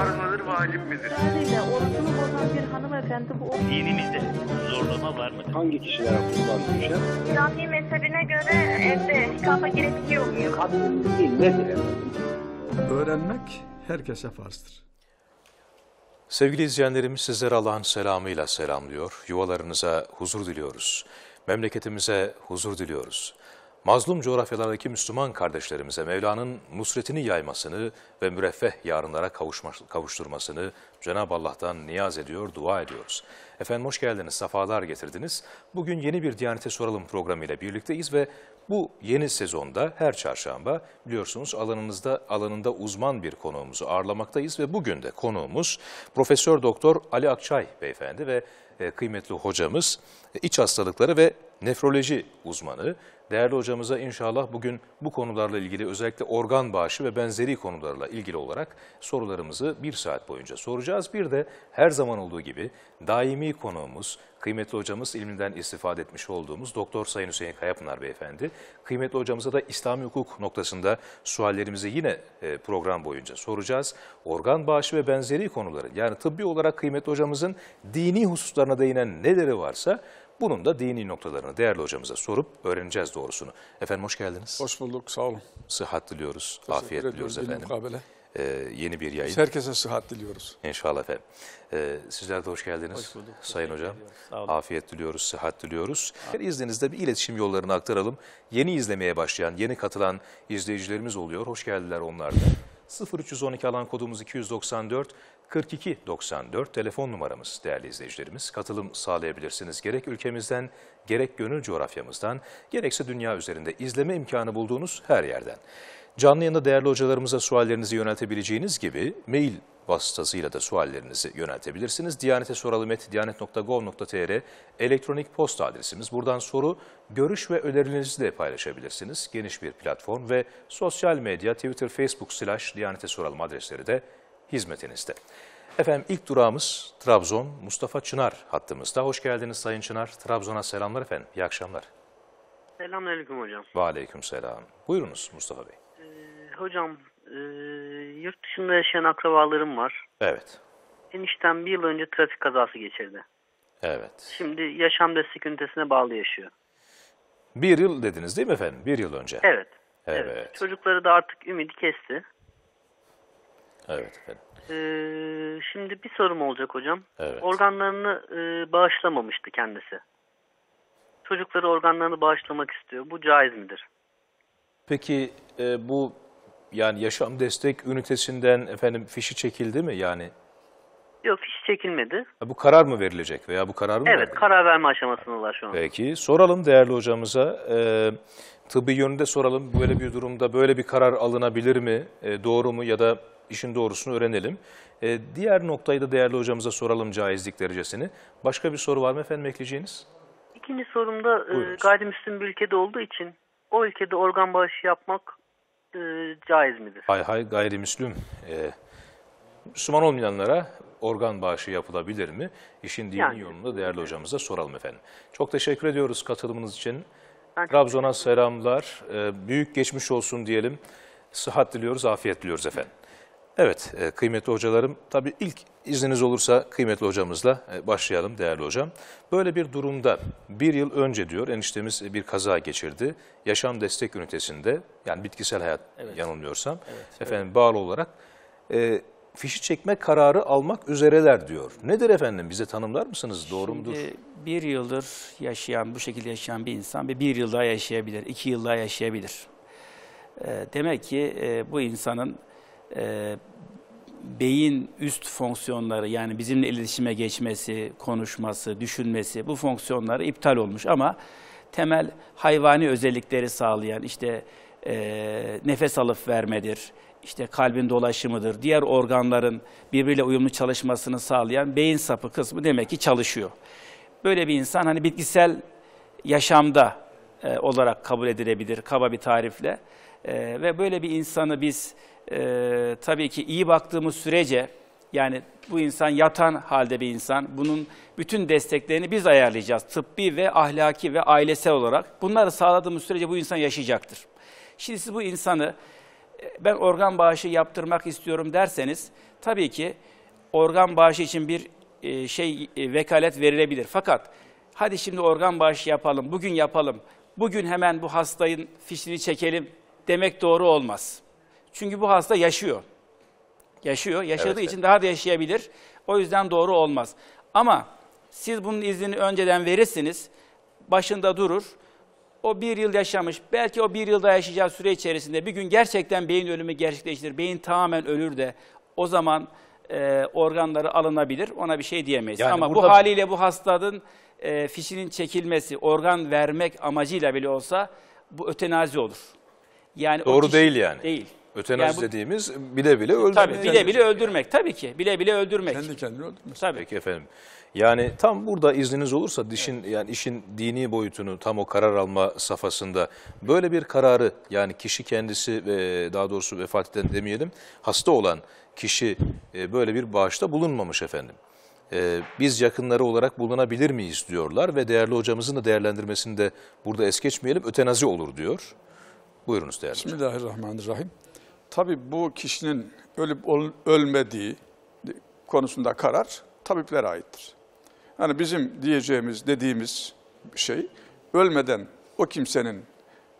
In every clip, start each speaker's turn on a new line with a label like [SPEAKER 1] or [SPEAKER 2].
[SPEAKER 1] farz mıdır, vacip midir?
[SPEAKER 2] Haliyle orucunu bozan bir hanımefendi bu
[SPEAKER 3] Dinimizde zorlama var mı?
[SPEAKER 4] hangi kişilere kurban düşer?
[SPEAKER 5] Şafii mezhebine göre evde nikaha gerekiyor muyum?
[SPEAKER 4] Kadın değil nedir?
[SPEAKER 6] Öğrenmek herkese farzdır.
[SPEAKER 7] Sevgili izleyenlerimiz sizlere Allah'ın selamıyla selamlıyor. Yuvalarınıza huzur diliyoruz. Memleketimize huzur diliyoruz. Mazlum coğrafyalardaki Müslüman kardeşlerimize Mevla'nın nusretini yaymasını ve müreffeh yarınlara kavuşma, kavuşturmasını Cenab-ı Allah'tan niyaz ediyor, dua ediyoruz. Efendim hoş geldiniz, safalar getirdiniz. Bugün yeni bir Diyanete Soralım programıyla birlikteyiz ve bu yeni sezonda her çarşamba biliyorsunuz alanınızda alanında uzman bir konuğumuzu ağırlamaktayız ve bugün de konuğumuz Profesör Doktor Ali Akçay beyefendi ve e, kıymetli hocamız e, iç hastalıkları ve nefroloji uzmanı. Değerli hocamıza inşallah bugün bu konularla ilgili özellikle organ bağışı ve benzeri konularla ilgili olarak sorularımızı bir saat boyunca soracağız. Bir de her zaman olduğu gibi daimi konuğumuz, kıymetli hocamız ilminden istifade etmiş olduğumuz Doktor Sayın Hüseyin Kayapınar Beyefendi. Kıymetli hocamıza da İslami hukuk noktasında suallerimizi yine e, program boyunca soracağız. Organ bağışı ve benzeri konuları yani tıbbi olarak kıymetli hocamızın dini hususlarına değinen neleri varsa bunun da dini noktalarını değerli hocamıza sorup öğreneceğiz doğrusunu. Efendim hoş geldiniz.
[SPEAKER 6] Hoş bulduk, sağ olun.
[SPEAKER 7] Sıhhat diliyoruz,
[SPEAKER 6] Teşekkür
[SPEAKER 7] afiyet diliyoruz efendim.
[SPEAKER 6] mukabele.
[SPEAKER 7] Ee, yeni bir yayın.
[SPEAKER 6] Herkese sıhhat diliyoruz.
[SPEAKER 7] İnşallah efendim. Ee, sizler de hoş geldiniz.
[SPEAKER 3] Hoş bulduk.
[SPEAKER 7] Sayın Hocam.
[SPEAKER 3] ediyoruz. Sağ olun.
[SPEAKER 7] Afiyet diliyoruz, sıhhat diliyoruz. İzninizle bir iletişim yollarını aktaralım. Yeni izlemeye başlayan, yeni katılan izleyicilerimiz oluyor. Hoş geldiler onlar da. 0312 alan kodumuz 294 42 94 telefon numaramız değerli izleyicilerimiz. Katılım sağlayabilirsiniz. Gerek ülkemizden, gerek gönül coğrafyamızdan, gerekse dünya üzerinde izleme imkanı bulduğunuz her yerden. Canlı yayında değerli hocalarımıza suallerinizi yöneltebileceğiniz gibi mail vasıtasıyla da suallerinizi yöneltebilirsiniz. Diyanete soralım et diyanet.gov.tr elektronik posta adresimiz. Buradan soru, görüş ve önerilerinizi de paylaşabilirsiniz. Geniş bir platform ve sosyal medya, Twitter, Facebook slash Diyanete soralım adresleri de hizmetinizde. Efendim ilk durağımız Trabzon, Mustafa Çınar hattımızda. Hoş geldiniz Sayın Çınar. Trabzon'a selamlar efendim. İyi akşamlar.
[SPEAKER 8] Selamünaleyküm hocam.
[SPEAKER 7] Ve aleyküm selam. Buyurunuz Mustafa Bey.
[SPEAKER 8] Hocam, e, yurt dışında yaşayan akrabalarım var.
[SPEAKER 7] Evet,
[SPEAKER 8] Eniştem bir yıl önce trafik kazası geçirdi.
[SPEAKER 7] evet.
[SPEAKER 8] Şimdi yaşam destek ünitesine bağlı yaşıyor.
[SPEAKER 7] Bir yıl dediniz değil mi efendim? Bir yıl önce.
[SPEAKER 8] Evet.
[SPEAKER 7] Evet.
[SPEAKER 8] Çocukları da artık ümidi kesti.
[SPEAKER 7] Evet efendim.
[SPEAKER 8] E, şimdi bir sorum olacak hocam.
[SPEAKER 7] Evet.
[SPEAKER 8] Organlarını e, bağışlamamıştı kendisi. Çocukları organlarını bağışlamak istiyor. Bu caiz midir?
[SPEAKER 7] Peki e, bu yani yaşam destek ünitesinden efendim fişi çekildi mi yani?
[SPEAKER 8] Yok fiş çekilmedi.
[SPEAKER 7] Ha, Bu karar mı verilecek veya bu karar mı
[SPEAKER 8] Evet
[SPEAKER 7] verdi?
[SPEAKER 8] karar verme aşamasındalar şu an.
[SPEAKER 7] Peki soralım değerli hocamıza. E, tıbbi yönünde soralım. Böyle bir durumda böyle bir karar alınabilir mi? E, doğru mu ya da işin doğrusunu öğrenelim. E, diğer noktayı da değerli hocamıza soralım caizlik derecesini. Başka bir soru var mı efendim ekleyeceğiniz?
[SPEAKER 8] İkinci sorumda e, gayrimüslim bir ülkede olduğu için o ülkede organ bağışı yapmak e, caiz midir?
[SPEAKER 7] Hay hay gayrimüslim. e, Müslüman olmayanlara organ bağışı yapılabilir mi? İşin dini
[SPEAKER 8] Yani.
[SPEAKER 7] yolunda değerli hocamıza soralım efendim. Çok teşekkür ediyoruz katılımınız için. Trabzon'a selamlar. E, büyük geçmiş olsun diyelim. Sıhhat diliyoruz, afiyet diliyoruz efendim. Evet e, kıymetli hocalarım tabii ilk izniniz olursa kıymetli hocamızla e, başlayalım değerli hocam. Böyle bir durumda bir yıl önce diyor eniştemiz bir kaza geçirdi. Yaşam destek ünitesinde yani bitkisel hayat yanılmıyorsam efendim bağlı olarak e, fişi çekme kararı almak üzereler diyor. Nedir efendim bize tanımlar mısınız doğru mudur?
[SPEAKER 3] Şimdi bir yıldır yaşayan, bu şekilde yaşayan bir insan bir, bir yıl daha yaşayabilir, iki yıl daha yaşayabilir. Ee, demek ki e, bu insanın e, beyin üst fonksiyonları yani bizimle iletişime geçmesi, konuşması, düşünmesi bu fonksiyonları iptal olmuş ama temel hayvani özellikleri sağlayan işte e, nefes alıp vermedir, işte kalbin dolaşımıdır, diğer organların birbiriyle uyumlu çalışmasını sağlayan beyin sapı kısmı demek ki çalışıyor. Böyle bir insan hani bitkisel yaşamda e, olarak kabul edilebilir kaba bir tarifle. E, ve böyle bir insanı biz e, tabii ki iyi baktığımız sürece yani bu insan yatan halde bir insan. Bunun bütün desteklerini biz ayarlayacağız. Tıbbi ve ahlaki ve ailesel olarak. Bunları sağladığımız sürece bu insan yaşayacaktır. Şimdi siz bu insanı ben organ bağışı yaptırmak istiyorum derseniz tabii ki organ bağışı için bir e, şey e, vekalet verilebilir. Fakat hadi şimdi organ bağışı yapalım, bugün yapalım, bugün hemen bu hastayın fişini çekelim demek doğru olmaz. Çünkü bu hasta yaşıyor. Yaşıyor. Yaşadığı
[SPEAKER 7] Evet,
[SPEAKER 3] için daha da yaşayabilir. O yüzden doğru olmaz. Ama siz bunun iznini önceden verirsiniz, başında durur. O bir yıl yaşamış, belki o bir yılda yaşayacağı süre içerisinde bir gün gerçekten beyin ölümü gerçekleşir, beyin tamamen ölür de o zaman e, organları alınabilir, ona bir şey diyemeyiz.
[SPEAKER 7] Yani
[SPEAKER 3] Ama bu
[SPEAKER 7] burada-
[SPEAKER 3] haliyle bu hastanın e, fişinin çekilmesi, organ vermek amacıyla bile olsa bu ötenazi olur. Yani
[SPEAKER 7] Doğru
[SPEAKER 3] kişi-
[SPEAKER 7] değil yani.
[SPEAKER 3] Değil.
[SPEAKER 7] Ötenazi
[SPEAKER 3] Yani bu-
[SPEAKER 7] dediğimiz bile bile öldürmek.
[SPEAKER 3] Tabii bile bile öldürmek tabii ki. Bile bile öldürmek.
[SPEAKER 6] Kendi kendini öldürmez.
[SPEAKER 3] Tabii.
[SPEAKER 7] Peki efendim. Yani tam burada izniniz olursa dişin yani işin dini boyutunu tam o karar alma safhasında böyle bir kararı yani kişi kendisi ve daha doğrusu vefat eden demeyelim hasta olan kişi e, böyle bir bağışta bulunmamış efendim. E, biz yakınları olarak bulunabilir miyiz diyorlar ve değerli hocamızın da değerlendirmesini de burada es geçmeyelim ötenazi olur diyor. Buyurunuz değerli hocam.
[SPEAKER 6] Bismillahirrahmanirrahim. Tabii bu kişinin ölüp ölmediği konusunda karar tabiplere aittir. Yani bizim diyeceğimiz, dediğimiz şey ölmeden o kimsenin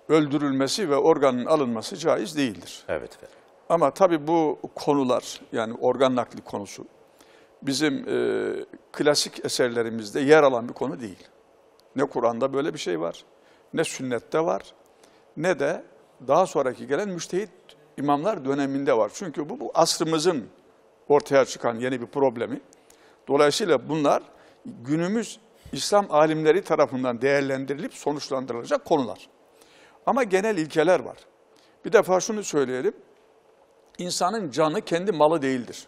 [SPEAKER 6] öldürülmesi ve organın alınması caiz değildir.
[SPEAKER 7] Evet efendim.
[SPEAKER 6] Ama tabii bu konular yani organ nakli konusu bizim e, klasik eserlerimizde yer alan bir konu değil. Ne Kur'an'da böyle bir şey var, ne sünnette var, ne de daha sonraki gelen müştehit imamlar döneminde var. Çünkü bu, bu asrımızın ortaya çıkan yeni bir problemi. Dolayısıyla bunlar günümüz İslam alimleri tarafından değerlendirilip sonuçlandırılacak konular. Ama genel ilkeler var. Bir defa şunu söyleyelim. İnsanın canı kendi malı değildir.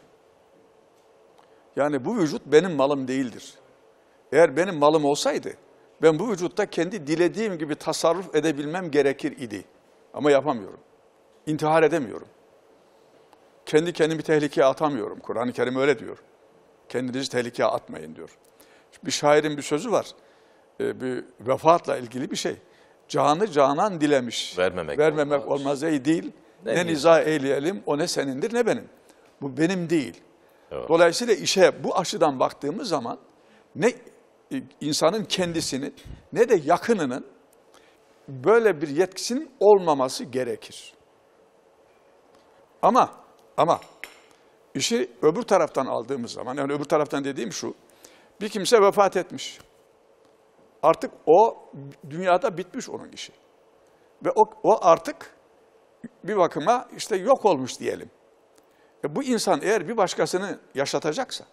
[SPEAKER 6] Yani bu vücut benim malım değildir. Eğer benim malım olsaydı ben bu vücutta kendi dilediğim gibi tasarruf edebilmem gerekir idi. Ama yapamıyorum. İntihar edemiyorum. Kendi kendimi tehlikeye atamıyorum. Kur'an-ı Kerim öyle diyor. Kendinizi tehlikeye atmayın diyor. Bir şairin bir sözü var. Ee, bir vefatla ilgili bir şey. Canı canan dilemiş.
[SPEAKER 7] Vermemek
[SPEAKER 6] Vermemek
[SPEAKER 7] olmaz.
[SPEAKER 6] olmaz ey değil.
[SPEAKER 7] Ne
[SPEAKER 6] Ne,
[SPEAKER 7] niza
[SPEAKER 6] eyleyelim o ne senindir ne benim. Bu benim değil.
[SPEAKER 7] Evet.
[SPEAKER 6] Dolayısıyla işe bu açıdan baktığımız zaman ne e, insanın kendisinin ne de yakınının böyle bir yetkisinin olmaması gerekir. Ama ama işi öbür taraftan aldığımız zaman yani öbür taraftan dediğim şu. Bir kimse vefat etmiş. Artık o dünyada bitmiş onun işi. Ve o, o artık bir bakıma işte yok olmuş diyelim. E bu insan eğer bir başkasını yaşatacaksa,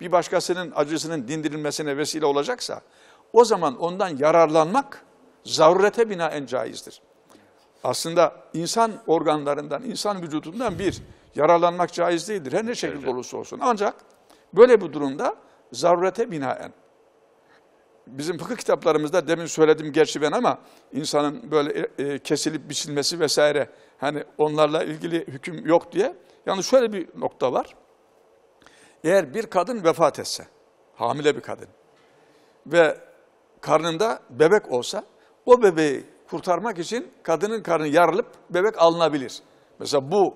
[SPEAKER 6] bir başkasının acısının dindirilmesine vesile olacaksa, o zaman ondan yararlanmak zarurete binaen caizdir. Aslında insan organlarından, insan vücudundan bir yararlanmak caiz değildir. Her ne şekilde olursa olsun. Ancak böyle bir durumda zarurete binaen bizim fıkıh kitaplarımızda demin söyledim gerçi ben ama insanın böyle e, e, kesilip biçilmesi vesaire hani onlarla ilgili hüküm yok diye. Yani şöyle bir nokta var. Eğer bir kadın vefat etse, hamile bir kadın ve karnında bebek olsa o bebeği kurtarmak için kadının karnı yarılıp bebek alınabilir. Mesela bu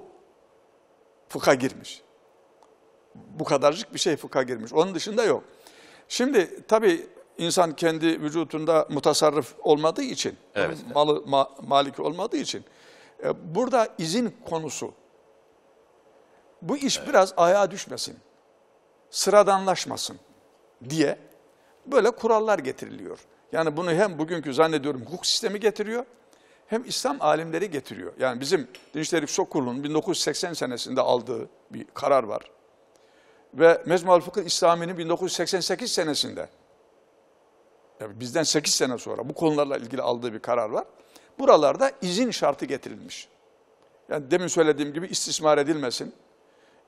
[SPEAKER 6] fıkha girmiş. Bu kadarcık bir şey fıkha girmiş. Onun dışında yok. Şimdi tabii insan kendi vücudunda mutasarrıf olmadığı için,
[SPEAKER 7] Evet.
[SPEAKER 6] malı ma- malik olmadığı için e, burada izin konusu. Bu iş biraz ayağa düşmesin, sıradanlaşmasın diye böyle kurallar getiriliyor. Yani bunu hem bugünkü zannediyorum hukuk sistemi getiriyor, hem İslam alimleri getiriyor. Yani bizim Din İşleri Yüksek Kurulu'nun 1980 senesinde aldığı bir karar var. Ve Mecmual Fıkıh İslami'nin 1988 senesinde, yani bizden 8 sene sonra bu konularla ilgili aldığı bir karar var. Buralarda izin şartı getirilmiş. Yani demin söylediğim gibi istismar edilmesin,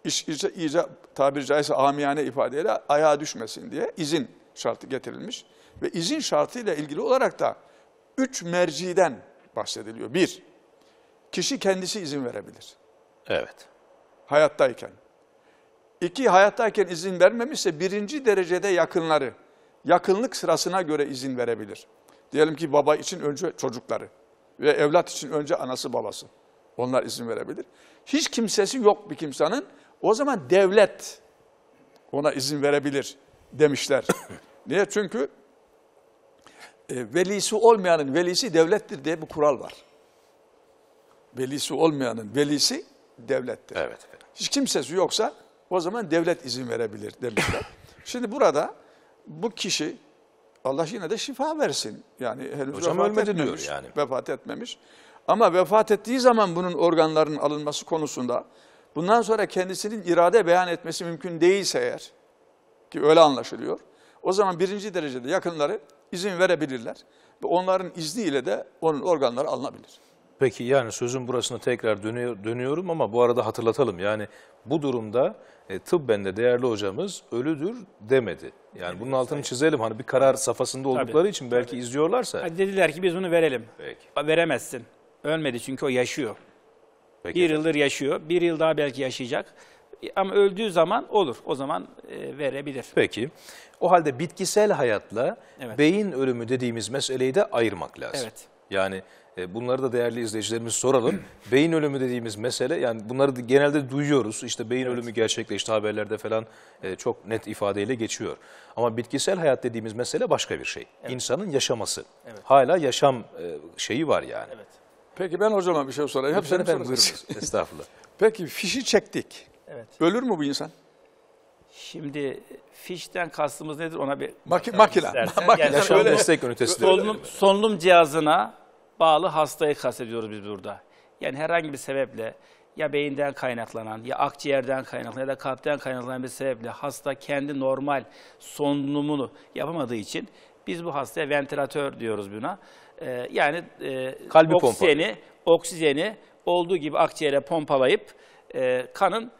[SPEAKER 6] iş iyice, iyice tabiri caizse amiyane ifadeyle ayağa düşmesin diye izin şartı getirilmiş. Ve izin şartıyla ilgili olarak da üç merciden bahsediliyor. Bir, kişi kendisi izin verebilir
[SPEAKER 7] Evet.
[SPEAKER 6] hayattayken. İki, hayattayken izin vermemişse birinci derecede yakınları, yakınlık sırasına göre izin verebilir. Diyelim ki baba için önce çocukları ve evlat için önce anası babası. Onlar izin verebilir. Hiç kimsesi yok bir kimsenin. O zaman devlet ona izin verebilir demişler. Niye? Çünkü velisi olmayanın velisi devlettir diye bir kural var. Velisi olmayanın velisi devlettir.
[SPEAKER 7] Evet efendim.
[SPEAKER 6] Hiç kimsesi yoksa o zaman devlet izin verebilir demişler. Şimdi burada bu kişi Allah yine de şifa versin. Yani henüz
[SPEAKER 7] Hocam
[SPEAKER 6] vefat etmemiş.
[SPEAKER 7] yani.
[SPEAKER 6] Vefat etmemiş. Ama vefat ettiği zaman bunun organlarının alınması konusunda bundan sonra kendisinin irade beyan etmesi mümkün değilse eğer ki öyle anlaşılıyor. O zaman birinci derecede yakınları izin verebilirler. Ve onların izniyle de onun organları alınabilir.
[SPEAKER 7] Peki yani sözün burasına tekrar dönüyor, dönüyorum ama bu arada hatırlatalım. Yani bu durumda e, tıbben de değerli hocamız ölüdür demedi. Yani bunun altını çizelim. Hani bir karar safhasında oldukları için belki izliyorlarsa.
[SPEAKER 3] Hadi dediler ki biz bunu verelim.
[SPEAKER 7] Peki.
[SPEAKER 3] Veremezsin. Ölmedi çünkü o yaşıyor.
[SPEAKER 7] Peki.
[SPEAKER 3] Bir yıldır yaşıyor. Bir yıl daha belki yaşayacak. Ama öldüğü zaman olur. O zaman e, verebilir.
[SPEAKER 7] Peki. O halde bitkisel hayatla
[SPEAKER 3] Evet.
[SPEAKER 7] beyin ölümü dediğimiz meseleyi de ayırmak lazım.
[SPEAKER 3] Evet.
[SPEAKER 7] Yani e, bunları da değerli izleyicilerimiz soralım. beyin ölümü dediğimiz mesele yani bunları da genelde duyuyoruz. İşte beyin ölümü gerçekleşti haberlerde falan e, çok net ifadeyle geçiyor. Ama bitkisel hayat dediğimiz mesele başka bir şey. İnsanın yaşaması. Hala yaşam e, şeyi var yani.
[SPEAKER 3] Evet.
[SPEAKER 6] Peki ben hocama bir şey sorayım. Hep
[SPEAKER 7] Lütfen
[SPEAKER 6] seni
[SPEAKER 7] efendim buyurunuz. Estağfurullah.
[SPEAKER 6] Peki fişi çektik.
[SPEAKER 3] Evet.
[SPEAKER 6] Ölür mü bu insan?
[SPEAKER 3] Şimdi fişten kastımız nedir ona bir
[SPEAKER 6] Maki, makine.
[SPEAKER 3] İstersen
[SPEAKER 6] makine
[SPEAKER 3] yani
[SPEAKER 7] Yaşam
[SPEAKER 6] öyle.
[SPEAKER 7] destek ünitesi
[SPEAKER 3] solunum, solunum cihazına bağlı hastayı kastediyoruz biz burada. Yani herhangi bir sebeple ya beyinden kaynaklanan ya akciğerden kaynaklanan ya da kalpten kaynaklanan bir sebeple hasta kendi normal solunumunu yapamadığı için biz bu hastaya ventilatör diyoruz buna. Ee, yani e,
[SPEAKER 7] Kalbi
[SPEAKER 3] oksijeni, oksijeni olduğu gibi akciğere pompalayıp e, kanın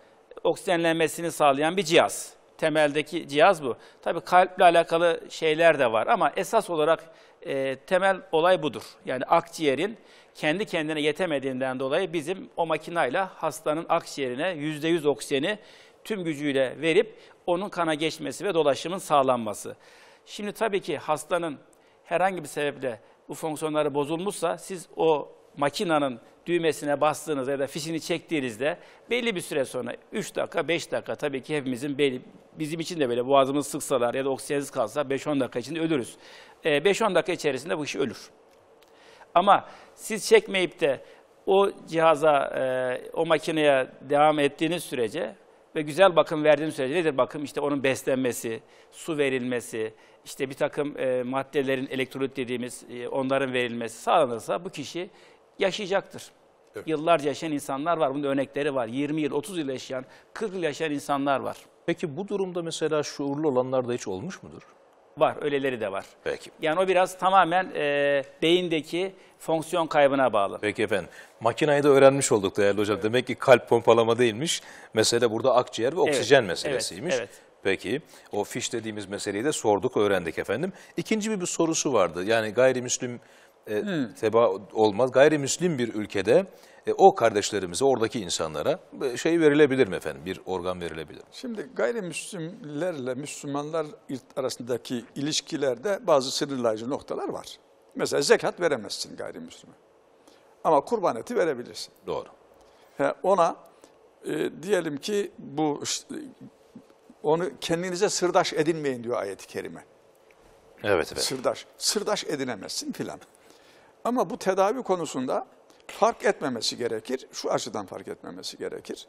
[SPEAKER 3] oksijenlenmesini sağlayan bir cihaz. Temeldeki cihaz bu. Tabii kalple alakalı şeyler de var ama esas olarak e, temel olay budur. Yani akciğerin kendi kendine yetemediğinden dolayı bizim o makinayla hastanın akciğerine %100 oksijeni tüm gücüyle verip onun kana geçmesi ve dolaşımın sağlanması. Şimdi tabii ki hastanın herhangi bir sebeple bu fonksiyonları bozulmuşsa siz o makinanın düğmesine bastığınızda ya da fişini çektiğinizde belli bir süre sonra 3 dakika 5 dakika tabii ki hepimizin belli, bizim için de böyle boğazımız sıksalar ya da oksijensiz kalsa 5-10 dakika içinde ölürüz. Ee, 5-10 dakika içerisinde bu kişi ölür. Ama siz çekmeyip de o cihaza, e, o makineye devam ettiğiniz sürece ve güzel bakım verdiğiniz sürece nedir bakım? İşte onun beslenmesi, su verilmesi, işte bir takım e, maddelerin elektrolit dediğimiz e, onların verilmesi sağlanırsa bu kişi yaşayacaktır. Yıllarca yaşayan insanlar var. Bunun örnekleri var. 20 yıl, 30 yıl yaşayan, 40 yıl yaşayan insanlar var.
[SPEAKER 7] Peki bu durumda mesela şuurlu olanlar da hiç olmuş mudur?
[SPEAKER 3] Var, öyleleri de var.
[SPEAKER 7] Peki.
[SPEAKER 3] Yani o biraz tamamen e, beyindeki fonksiyon kaybına bağlı.
[SPEAKER 7] Peki efendim. Makinayı da öğrenmiş olduk değerli hocam. Demek ki kalp pompalama değilmiş. Mesele burada akciğer ve oksijen
[SPEAKER 3] evet,
[SPEAKER 7] meselesiymiş.
[SPEAKER 3] evet.
[SPEAKER 7] Peki. O fiş dediğimiz meseleyi de sorduk, öğrendik efendim. İkinci bir, bir sorusu vardı. Yani gayrimüslim e, teba olmaz. Gayrimüslim bir ülkede e, o kardeşlerimize, oradaki insanlara e, şey verilebilir mi efendim? Bir organ verilebilir mi?
[SPEAKER 6] Şimdi gayrimüslimlerle Müslümanlar arasındaki ilişkilerde bazı sınırlayıcı noktalar var. Mesela zekat veremezsin gayrimüslime. Ama kurban eti verebilirsin.
[SPEAKER 7] Doğru.
[SPEAKER 6] He, ona e, diyelim ki bu işte, onu kendinize sırdaş edinmeyin diyor ayet-i kerime.
[SPEAKER 7] Evet efendim.
[SPEAKER 6] Sırdaş. Sırdaş edinemezsin filan. Ama bu tedavi konusunda fark etmemesi gerekir. Şu açıdan fark etmemesi gerekir.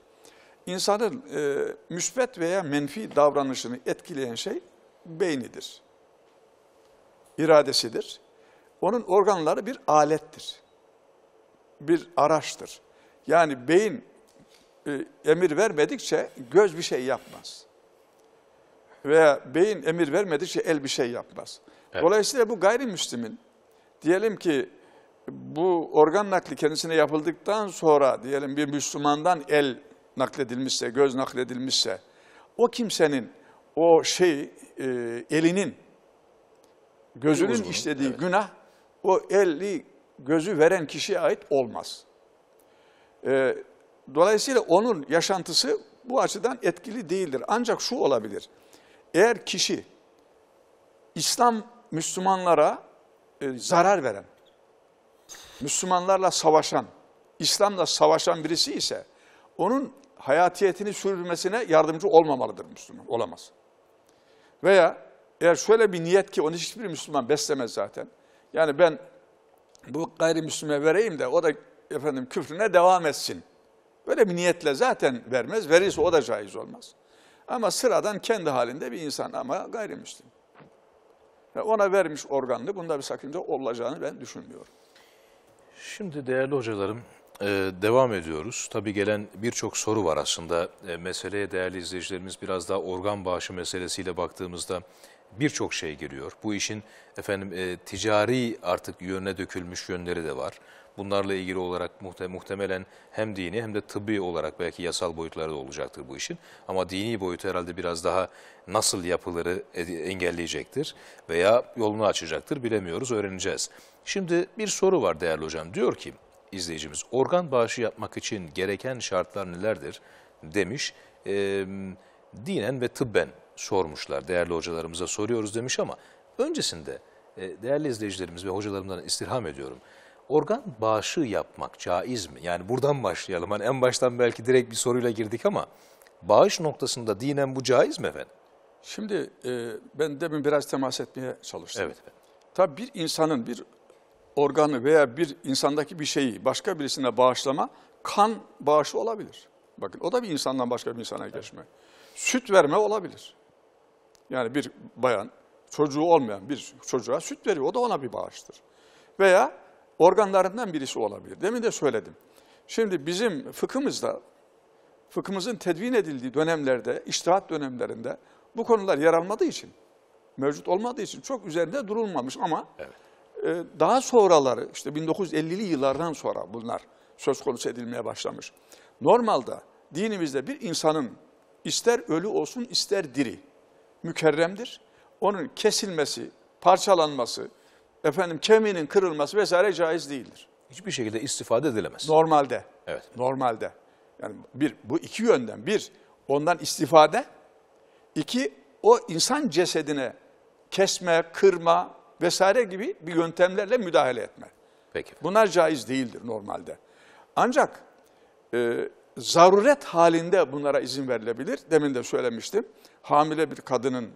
[SPEAKER 6] İnsanın e, müsbet veya menfi davranışını etkileyen şey beynidir. İradesidir. Onun organları bir alettir. Bir araçtır. Yani beyin e, emir vermedikçe göz bir şey yapmaz. Veya beyin emir vermedikçe el bir şey yapmaz.
[SPEAKER 7] Evet.
[SPEAKER 6] Dolayısıyla bu gayrimüslimin diyelim ki bu organ nakli kendisine yapıldıktan sonra diyelim bir Müslümandan el nakledilmişse, göz nakledilmişse o kimsenin o şey e, elinin gözünün
[SPEAKER 7] uzmanı,
[SPEAKER 6] işlediği günah o eli gözü veren kişiye ait olmaz. E, dolayısıyla onun yaşantısı bu açıdan etkili değildir. Ancak şu olabilir. Eğer kişi İslam Müslümanlara e, zarar veren, Müslümanlarla savaşan, İslam'la savaşan birisi ise onun hayatiyetini sürdürmesine yardımcı olmamalıdır Müslüman. Olamaz. Veya eğer şöyle bir niyet ki onu hiçbir Müslüman beslemez zaten. Yani ben bu gayrimüslime vereyim de o da efendim küfrüne devam etsin. Böyle bir niyetle zaten vermez. Verirse o da caiz olmaz. Ama sıradan kendi halinde bir insan ama gayrimüslim. Ona vermiş organlı bunda bir sakınca olacağını ben düşünmüyorum.
[SPEAKER 7] Şimdi değerli hocalarım e, devam ediyoruz. Tabii gelen birçok soru var aslında. E, meseleye değerli izleyicilerimiz biraz daha organ bağışı meselesiyle baktığımızda birçok şey giriyor. Bu işin efendim e, ticari artık yönüne dökülmüş yönleri de var. Bunlarla ilgili olarak muhte, muhtemelen hem dini hem de tıbbi olarak belki yasal boyutları da olacaktır bu işin. Ama dini boyutu herhalde biraz daha nasıl yapıları engelleyecektir veya yolunu açacaktır bilemiyoruz, öğreneceğiz. Şimdi bir soru var değerli hocam. Diyor ki izleyicimiz organ bağışı yapmak için gereken şartlar nelerdir demiş. E, dinen ve tıbben sormuşlar. Değerli hocalarımıza soruyoruz demiş ama öncesinde e, değerli izleyicilerimiz ve hocalarımdan istirham ediyorum. Organ bağışı yapmak caiz mi? Yani buradan başlayalım. Hani en baştan belki direkt bir soruyla girdik ama bağış noktasında dinen bu caiz mi efendim?
[SPEAKER 6] Şimdi e, ben demin biraz temas etmeye çalıştım.
[SPEAKER 7] Evet efendim.
[SPEAKER 6] Tabii bir insanın bir organı veya bir insandaki bir şeyi başka birisine bağışlama kan bağışı olabilir. Bakın o da bir insandan başka bir insana geçme. Süt verme olabilir. Yani bir bayan çocuğu olmayan bir çocuğa süt veriyor. O da ona bir bağıştır. Veya organlarından birisi olabilir. Demin de söyledim. Şimdi bizim fıkhımızda, fıkhımızın tedvin edildiği dönemlerde, iştihat dönemlerinde bu konular yer almadığı için, mevcut olmadığı için çok üzerinde durulmamış ama
[SPEAKER 7] Evet.
[SPEAKER 6] e, daha sonraları işte 1950'li yıllardan sonra bunlar söz konusu edilmeye başlamış. Normalde dinimizde bir insanın ister ölü olsun ister diri mükerremdir. Onun kesilmesi, parçalanması, efendim kemiğinin kırılması vesaire caiz değildir.
[SPEAKER 7] Hiçbir şekilde istifade edilemez.
[SPEAKER 6] Normalde.
[SPEAKER 7] Evet.
[SPEAKER 6] Normalde. Yani bir bu iki yönden. Bir ondan istifade. iki o insan cesedine kesme, kırma vesaire gibi bir yöntemlerle müdahale etme.
[SPEAKER 7] Peki.
[SPEAKER 6] Bunlar caiz değildir normalde. Ancak e, zaruret halinde bunlara izin verilebilir. Demin de söylemiştim. Hamile bir kadının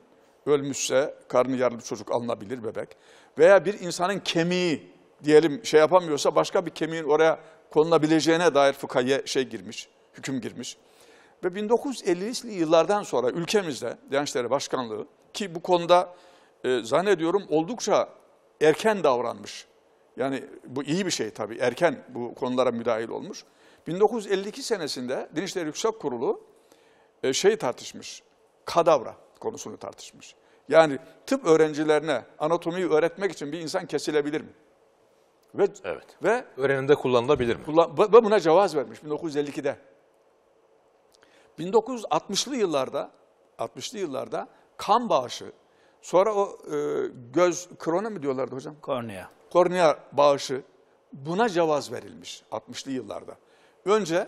[SPEAKER 6] ölmüşse karnı yarılı çocuk alınabilir bebek. Veya bir insanın kemiği diyelim şey yapamıyorsa başka bir kemiğin oraya konulabileceğine dair fıkhaye şey girmiş, hüküm girmiş. Ve 1950'li yıllardan sonra ülkemizde Diyanet Başkanlığı ki bu konuda e, zannediyorum oldukça erken davranmış. Yani bu iyi bir şey tabii. Erken bu konulara müdahil olmuş. 1952 senesinde Din İşleri Yüksek Kurulu e, şey tartışmış. Kadavra konusunu tartışmış. Yani tıp öğrencilerine anatomiyi öğretmek için bir insan kesilebilir mi? Ve
[SPEAKER 7] Evet.
[SPEAKER 6] ve
[SPEAKER 7] Öğrenimde kullanılabilir mi?
[SPEAKER 6] kullan- ve ve buna cevaz vermiş 1952'de. 1960'lı yıllarda 60'lı yıllarda kan bağışı, sonra o e, göz krona mı diyorlardı hocam?
[SPEAKER 3] Kornea.
[SPEAKER 6] kornea bağışı buna cevaz verilmiş 60'lı yıllarda. Önce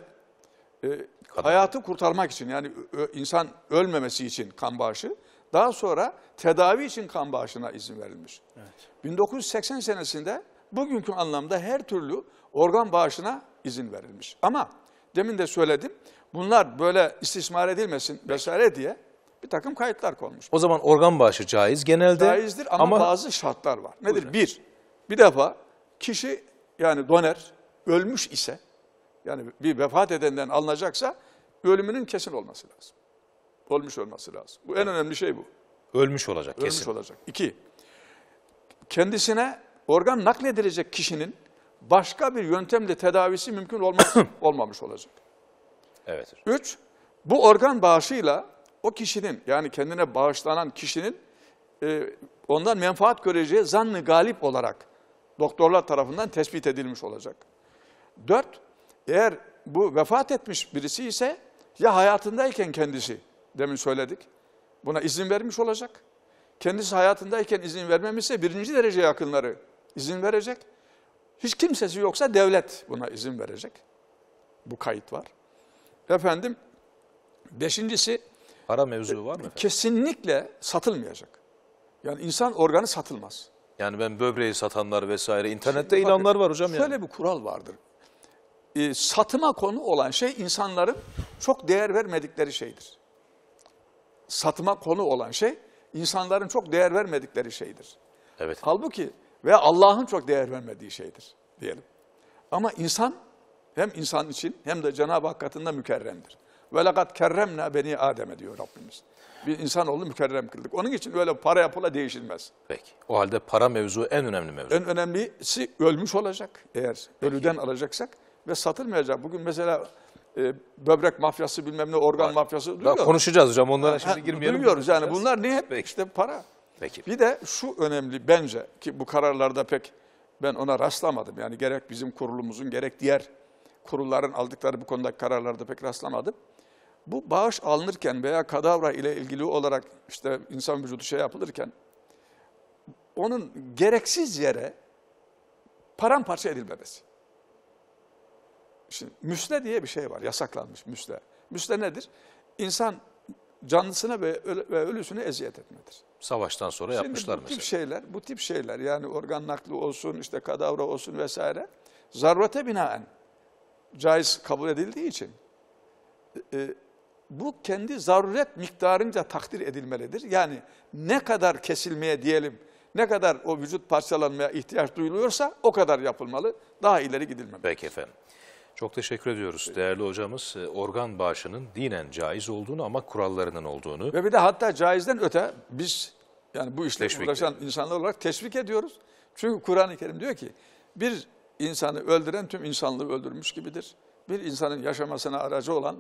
[SPEAKER 6] e, hayatı kurtarmak için yani ö- insan ölmemesi için kan bağışı, daha sonra tedavi için kan bağışına izin verilmiş. 1980 senesinde bugünkü anlamda her türlü organ bağışına izin verilmiş. Ama demin de söyledim bunlar böyle istismar edilmesin vesaire diye bir takım kayıtlar konmuş.
[SPEAKER 7] O zaman organ bağışı caiz genelde.
[SPEAKER 6] Caizdir ama, bazı şartlar var. Nedir? Bir, bir defa kişi yani doner ölmüş ise yani bir vefat edenden alınacaksa ölümünün kesin olması lazım. Olmuş olması lazım. Bu en önemli şey bu.
[SPEAKER 7] ölmüş olacak
[SPEAKER 6] Ölmüş
[SPEAKER 7] kesin.
[SPEAKER 6] olacak. İki, kendisine organ nakledilecek kişinin başka bir yöntemle tedavisi mümkün olmaz, olmamış olacak.
[SPEAKER 7] Evet.
[SPEAKER 6] Üç, bu organ bağışıyla o kişinin yani kendine bağışlanan kişinin e, ondan menfaat göreceği zannı galip olarak doktorlar tarafından tespit edilmiş olacak. Dört, eğer bu vefat etmiş birisi ise ya hayatındayken kendisi, demin söyledik, buna izin vermiş olacak. Kendisi hayatındayken izin vermemişse birinci derece yakınları izin verecek. Hiç kimsesi yoksa devlet buna izin verecek. Bu kayıt var. Efendim, beşincisi
[SPEAKER 7] Para mevzu var mı efendim?
[SPEAKER 6] kesinlikle satılmayacak. Yani insan organı satılmaz.
[SPEAKER 7] Yani ben böbreği satanlar vesaire internette
[SPEAKER 6] Bakın,
[SPEAKER 7] ilanlar var hocam
[SPEAKER 6] Şöyle
[SPEAKER 7] yani.
[SPEAKER 6] bir kural vardır. E, satıma konu olan şey insanların çok değer vermedikleri şeydir. Satıma konu olan şey insanların çok değer vermedikleri şeydir.
[SPEAKER 7] Evet.
[SPEAKER 6] Halbuki ve Allah'ın çok değer vermediği şeydir diyelim. Ama insan hem insan için hem de Cenab-ı Hak katında mükerremdir. Ve lekad kerremna beni Adem'e diyor Rabbimiz. Bir insanoğlu mükerrem kıldık. Onun için öyle para pula değişilmez.
[SPEAKER 7] Peki. O halde para mevzu en önemli mevzu.
[SPEAKER 6] En önemlisi ölmüş olacak eğer ölüden alacaksak ve satılmayacak. Bugün mesela e, böbrek mafyası bilmem ne organ mafyası
[SPEAKER 7] Daha
[SPEAKER 6] duyuyoruz.
[SPEAKER 7] konuşacağız hocam onlara şimdi girmeyelim.
[SPEAKER 6] Duyuyoruz yani bunlar ne hep
[SPEAKER 7] Peki.
[SPEAKER 6] işte para.
[SPEAKER 7] Peki.
[SPEAKER 6] Bir de şu önemli bence ki bu kararlarda pek ben ona rastlamadım. Yani gerek bizim kurulumuzun gerek diğer kurulların aldıkları bu konudaki kararlarda pek rastlamadım. Bu bağış alınırken veya kadavra ile ilgili olarak işte insan vücudu şey yapılırken onun gereksiz yere paramparça edilmemesi. Şimdi müsle diye bir şey var, yasaklanmış müsle. Müsle nedir? İnsan canlısına ve, ve ölüsüne eziyet etmedir.
[SPEAKER 7] Savaştan sonra
[SPEAKER 6] Şimdi
[SPEAKER 7] yapmışlar
[SPEAKER 6] bu
[SPEAKER 7] mesela.
[SPEAKER 6] tip şeyler, bu tip şeyler yani organ nakli olsun, işte kadavra olsun vesaire zarurete binaen caiz kabul edildiği için e, bu kendi zaruret miktarınca takdir edilmelidir. Yani ne kadar kesilmeye diyelim, ne kadar o vücut parçalanmaya ihtiyaç duyuluyorsa o kadar yapılmalı, daha ileri gidilmemeli.
[SPEAKER 7] Peki efendim. Çok teşekkür ediyoruz. Değerli hocamız e, organ bağışının dinen caiz olduğunu ama kurallarının olduğunu
[SPEAKER 6] Ve bir de hatta caizden öte biz yani bu işle
[SPEAKER 7] Teşvik
[SPEAKER 6] uğraşan insanlar olarak teşvik ediyoruz. Çünkü Kur'an-ı Kerim diyor ki bir insanı öldüren tüm insanlığı öldürmüş gibidir. Bir insanın yaşamasına aracı olan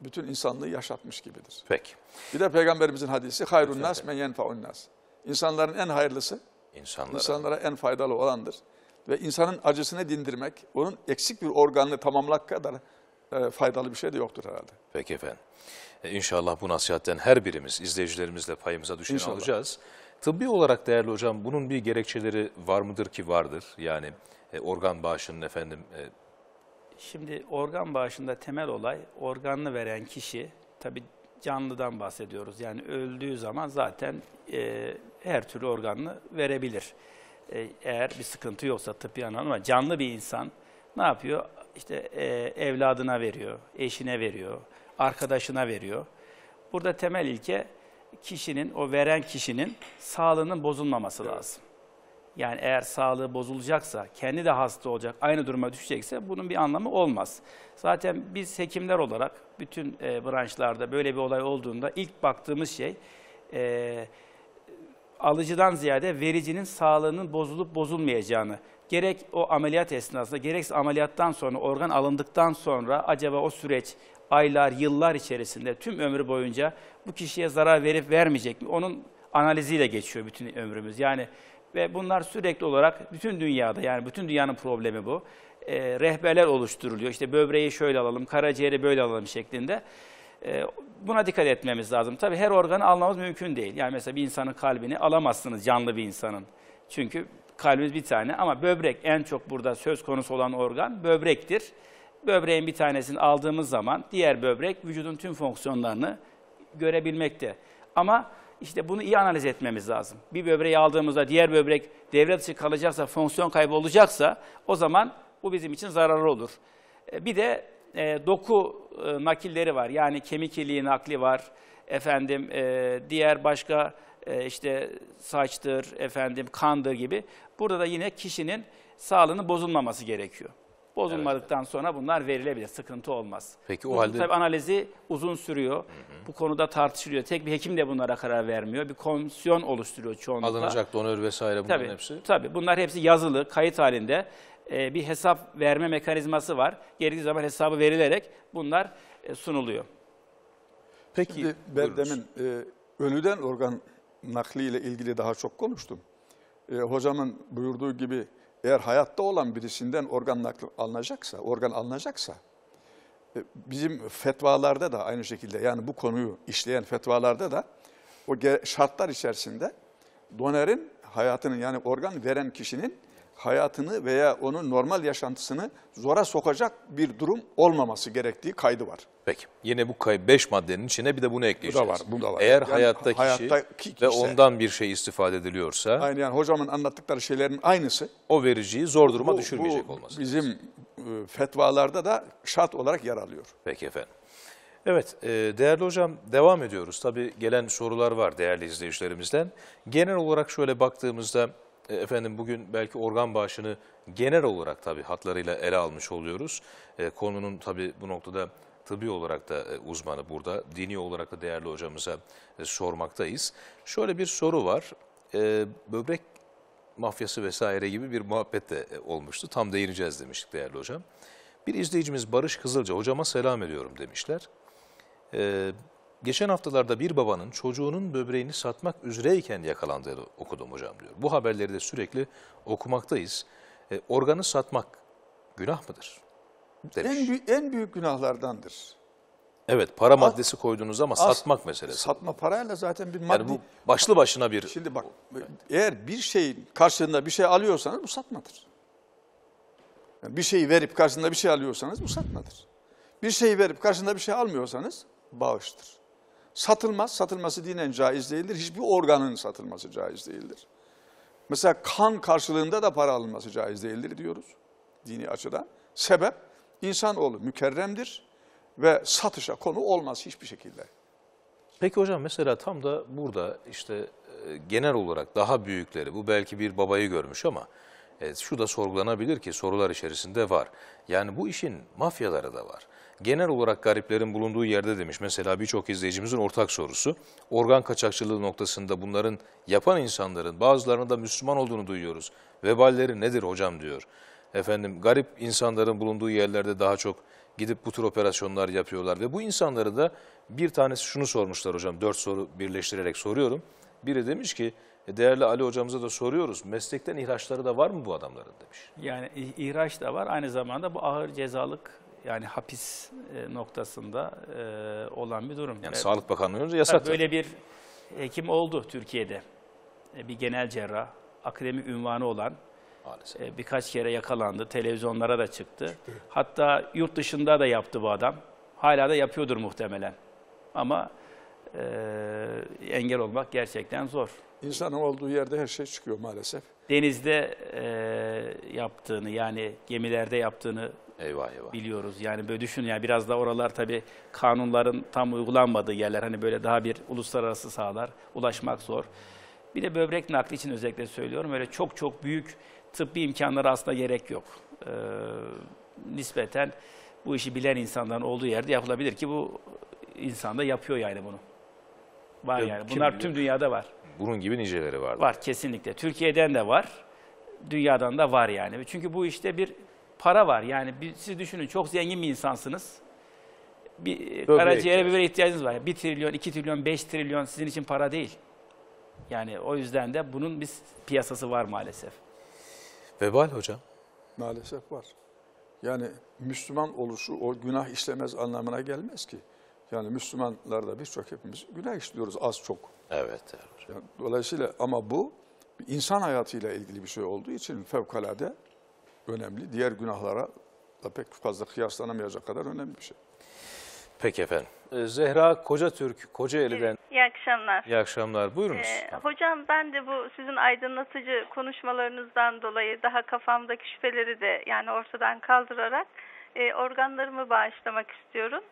[SPEAKER 6] bütün insanlığı yaşatmış gibidir.
[SPEAKER 7] peki.
[SPEAKER 6] Bir de Peygamberimizin hadisi hayrun nas men yenfa'un nas. İnsanların en hayırlısı
[SPEAKER 7] İnsanlara.
[SPEAKER 6] insanlara en faydalı olandır. Ve insanın acısını dindirmek, onun eksik bir organını tamamlamak kadar e, faydalı bir şey de yoktur herhalde.
[SPEAKER 7] Peki efendim. E, İnşallah bu nasihatten her birimiz izleyicilerimizle payımıza düşeni
[SPEAKER 6] İnşallah.
[SPEAKER 7] alacağız. Tıbbi olarak değerli hocam bunun bir gerekçeleri var mıdır ki vardır? Yani e, organ bağışının efendim e,
[SPEAKER 3] Şimdi organ bağışında temel olay organını veren kişi tabi canlıdan bahsediyoruz. Yani öldüğü zaman zaten e, her türlü organını verebilir. E, eğer bir sıkıntı yoksa tıbbi anlamda ama canlı bir insan ne yapıyor? İşte e, evladına veriyor, eşine veriyor, arkadaşına veriyor. Burada temel ilke kişinin, o veren kişinin sağlığının bozulmaması lazım. Yani eğer sağlığı bozulacaksa, kendi de hasta olacak, aynı duruma düşecekse bunun bir anlamı olmaz. Zaten biz hekimler olarak bütün e, branşlarda böyle bir olay olduğunda ilk baktığımız şey e, alıcıdan ziyade vericinin sağlığının bozulup bozulmayacağını, gerek o ameliyat esnasında, gerekse ameliyattan sonra, organ alındıktan sonra acaba o süreç aylar, yıllar içerisinde tüm ömrü boyunca bu kişiye zarar verip vermeyecek mi? Onun analiziyle geçiyor bütün ömrümüz. Yani ve bunlar sürekli olarak bütün dünyada yani bütün dünyanın problemi bu. Ee, rehberler oluşturuluyor. İşte böbreği şöyle alalım, karaciğeri böyle alalım şeklinde. Ee, buna dikkat etmemiz lazım. Tabii her organı almamız mümkün değil. Yani mesela bir insanın kalbini alamazsınız canlı bir insanın. Çünkü kalbimiz bir tane ama böbrek en çok burada söz konusu olan organ böbrektir. Böbreğin bir tanesini aldığımız zaman diğer böbrek vücudun tüm fonksiyonlarını görebilmekte. Ama işte bunu iyi analiz etmemiz lazım. Bir böbreği aldığımızda diğer böbrek devre dışı kalacaksa, fonksiyon kaybı olacaksa o zaman bu bizim için zararlı olur. E, Bir de e, doku e, nakilleri var. Yani kemik iliği nakli var. Efendim e, diğer başka e, işte saçtır, efendim kandır gibi. Burada da yine kişinin sağlığının bozulmaması gerekiyor. Bozulmadıktan sonra bunlar verilebilir, sıkıntı olmaz.
[SPEAKER 7] Peki o
[SPEAKER 3] Bunun
[SPEAKER 7] halde-
[SPEAKER 3] tabii analizi uzun sürüyor. Bu konuda tartışılıyor. Tek bir hekim de bunlara karar vermiyor. Bir komisyon oluşturuyor çoğunlukla.
[SPEAKER 7] alınacak donör vesaire bunların
[SPEAKER 3] Tabii,
[SPEAKER 7] hepsi.
[SPEAKER 3] tabii. Bunlar hepsi yazılı, kayıt halinde e, bir hesap verme mekanizması var. Gerektiği zaman hesabı verilerek bunlar e, sunuluyor.
[SPEAKER 7] Peki
[SPEAKER 6] Şimdi ben
[SPEAKER 7] buyurunuz.
[SPEAKER 6] demin e, ölüden organ nakliyle ilgili daha çok konuştum. E, hocamın buyurduğu gibi eğer hayatta olan birisinden organ nakli alınacaksa, organ alınacaksa e, bizim fetvalarda da aynı şekilde yani bu konuyu işleyen fetvalarda da o şartlar içerisinde donerin hayatının yani organ veren kişinin hayatını veya onun normal yaşantısını zora sokacak bir durum olmaması gerektiği kaydı var.
[SPEAKER 7] Peki. Yine bu kay 5 maddenin içine bir de bunu ekleyeceğiz.
[SPEAKER 6] var, bu da var.
[SPEAKER 7] Eğer
[SPEAKER 6] Yani
[SPEAKER 7] hayatta kişi
[SPEAKER 6] hayattaki
[SPEAKER 7] ve
[SPEAKER 6] kişi-
[SPEAKER 7] ondan bir şey istifade ediliyorsa
[SPEAKER 6] Aynı yani hocamın anlattıkları şeylerin aynısı.
[SPEAKER 7] o vericiyi zor duruma
[SPEAKER 6] Bu-
[SPEAKER 7] düşürmeyecek
[SPEAKER 6] bu
[SPEAKER 7] olması.
[SPEAKER 6] Bizim e, fetvalarda da şart olarak yer alıyor.
[SPEAKER 7] Peki efendim. Evet, e, değerli hocam devam ediyoruz. Tabii gelen sorular var değerli izleyicilerimizden. Genel olarak şöyle baktığımızda efendim bugün belki organ bağışını genel olarak tabii hatlarıyla ele almış oluyoruz. E, konunun tabii bu noktada tıbbi olarak da e, uzmanı burada, dini olarak da değerli hocamıza e, sormaktayız. Şöyle bir soru var. E, böbrek mafyası vesaire gibi bir muhabbet de e, olmuştu. Tam değineceğiz demiştik değerli hocam. Bir izleyicimiz Barış Kızılca, hocama selam ediyorum demişler. Geçen haftalarda bir babanın çocuğunun böbreğini satmak üzereyken yakalandığını okudum hocam diyor. Bu haberleri de sürekli okumaktayız. Ee, organı satmak günah mıdır? Demiş.
[SPEAKER 6] En, büyük, en büyük günahlardandır.
[SPEAKER 7] Evet para maddesi koydunuz ama
[SPEAKER 6] As-
[SPEAKER 7] satmak meselesi.
[SPEAKER 6] Satma parayla zaten bir maddi...
[SPEAKER 7] yani bu başlı başına bir
[SPEAKER 6] Şimdi bak, eğer bir şeyin karşılığında bir şey alıyorsanız bu satmadır. Yani bir şeyi verip karşılığında bir şey alıyorsanız bu satmadır. Bir şeyi verip karşılığında bir şey almıyorsanız bağıştır. Satılmaz, satılması dinen caiz değildir. Hiçbir organın satılması caiz değildir. Mesela kan karşılığında da para alınması caiz değildir diyoruz dini açıdan. Sebep insanoğlu mükerremdir ve satışa konu olmaz hiçbir şekilde.
[SPEAKER 7] Peki hocam mesela tam da burada işte e, genel olarak daha büyükleri bu belki bir babayı görmüş ama e, şu da sorgulanabilir ki sorular içerisinde var. Yani bu işin mafyaları da var. Genel olarak gariplerin bulunduğu yerde demiş mesela birçok izleyicimizin ortak sorusu. Organ kaçakçılığı noktasında bunların yapan insanların bazılarının da Müslüman olduğunu duyuyoruz. Veballeri nedir hocam diyor. Efendim garip insanların bulunduğu yerlerde daha çok gidip bu tür operasyonlar yapıyorlar. Ve bu insanları da bir tanesi şunu sormuşlar hocam, dört soru birleştirerek soruyorum. Biri demiş ki, "E, değerli Ali hocamıza da soruyoruz, meslekten ihraçları da var mı bu adamların demiş.
[SPEAKER 3] Yani ihraç da var. Aynı zamanda bu ağır cezalık yani hapis e, noktasında e, olan bir durum.
[SPEAKER 7] Yani
[SPEAKER 3] Ve-
[SPEAKER 7] Sağlık Bakanlığı önce yasak.
[SPEAKER 3] Böyle bir hekim oldu Türkiye'de. E, Bir genel cerrah, akademik ünvanı olan
[SPEAKER 7] Maalesef.
[SPEAKER 3] e, birkaç kere yakalandı. Televizyonlara da çıktı. Hatta yurt dışında da yaptı bu adam. Hala da yapıyordur muhtemelen. Ama e, engel olmak gerçekten zor.
[SPEAKER 6] İnsanın olduğu yerde her şey çıkıyor maalesef.
[SPEAKER 3] Denizde e, yaptığını yani gemilerde yaptığını
[SPEAKER 7] Eyvah eyvah.
[SPEAKER 3] biliyoruz. Yani böyle düşün ya biraz da oralar tabii kanunların tam uygulanmadığı yerler. Hani böyle daha bir uluslararası sahalar ulaşmak zor. Bir de böbrek nakli için özellikle söylüyorum. Öyle çok çok büyük tıbbi imkanlara aslında gerek yok. Ee, nispeten bu işi bilen insanların olduğu yerde yapılabilir ki bu insan da yapıyor yani bunu. Var yani.
[SPEAKER 7] kim
[SPEAKER 3] Bunlar
[SPEAKER 7] bilir?
[SPEAKER 3] tüm dünyada var.
[SPEAKER 7] Bunun gibi niceleri vardı.
[SPEAKER 3] Var kesinlikle. Türkiye'den de var. Dünyadan da var yani. Çünkü bu işte bir para var. Yani bir, siz düşünün çok zengin bir insansınız. Bir e, karaciğere
[SPEAKER 7] ihtiyaç.
[SPEAKER 3] bir ihtiyacınız var. 1 trilyon, 2 trilyon, 5 trilyon sizin için para değil. Yani o yüzden de bunun bir piyasası var maalesef.
[SPEAKER 7] Vebal hocam.
[SPEAKER 6] Maalesef var. Yani Müslüman oluşu o günah işlemez anlamına gelmez ki. Yani Müslümanlarda birçok hepimiz günah işliyoruz az çok.
[SPEAKER 7] Evet. hocam.
[SPEAKER 6] Yani dolayısıyla ama bu insan hayatıyla ilgili bir şey olduğu için fevkalade önemli. Diğer günahlara da pek fazla kıyaslanamayacak kadar önemli bir şey.
[SPEAKER 7] Peki efendim. Ee, Zehra Kocatürk, Kocaeli'den
[SPEAKER 5] İyi akşamlar.
[SPEAKER 7] iyi akşamlar. Buyurunuz.
[SPEAKER 5] Ee, hocam ben de bu sizin aydınlatıcı konuşmalarınızdan dolayı daha kafamdaki şüpheleri de yani ortadan kaldırarak e, organlarımı bağışlamak istiyorum.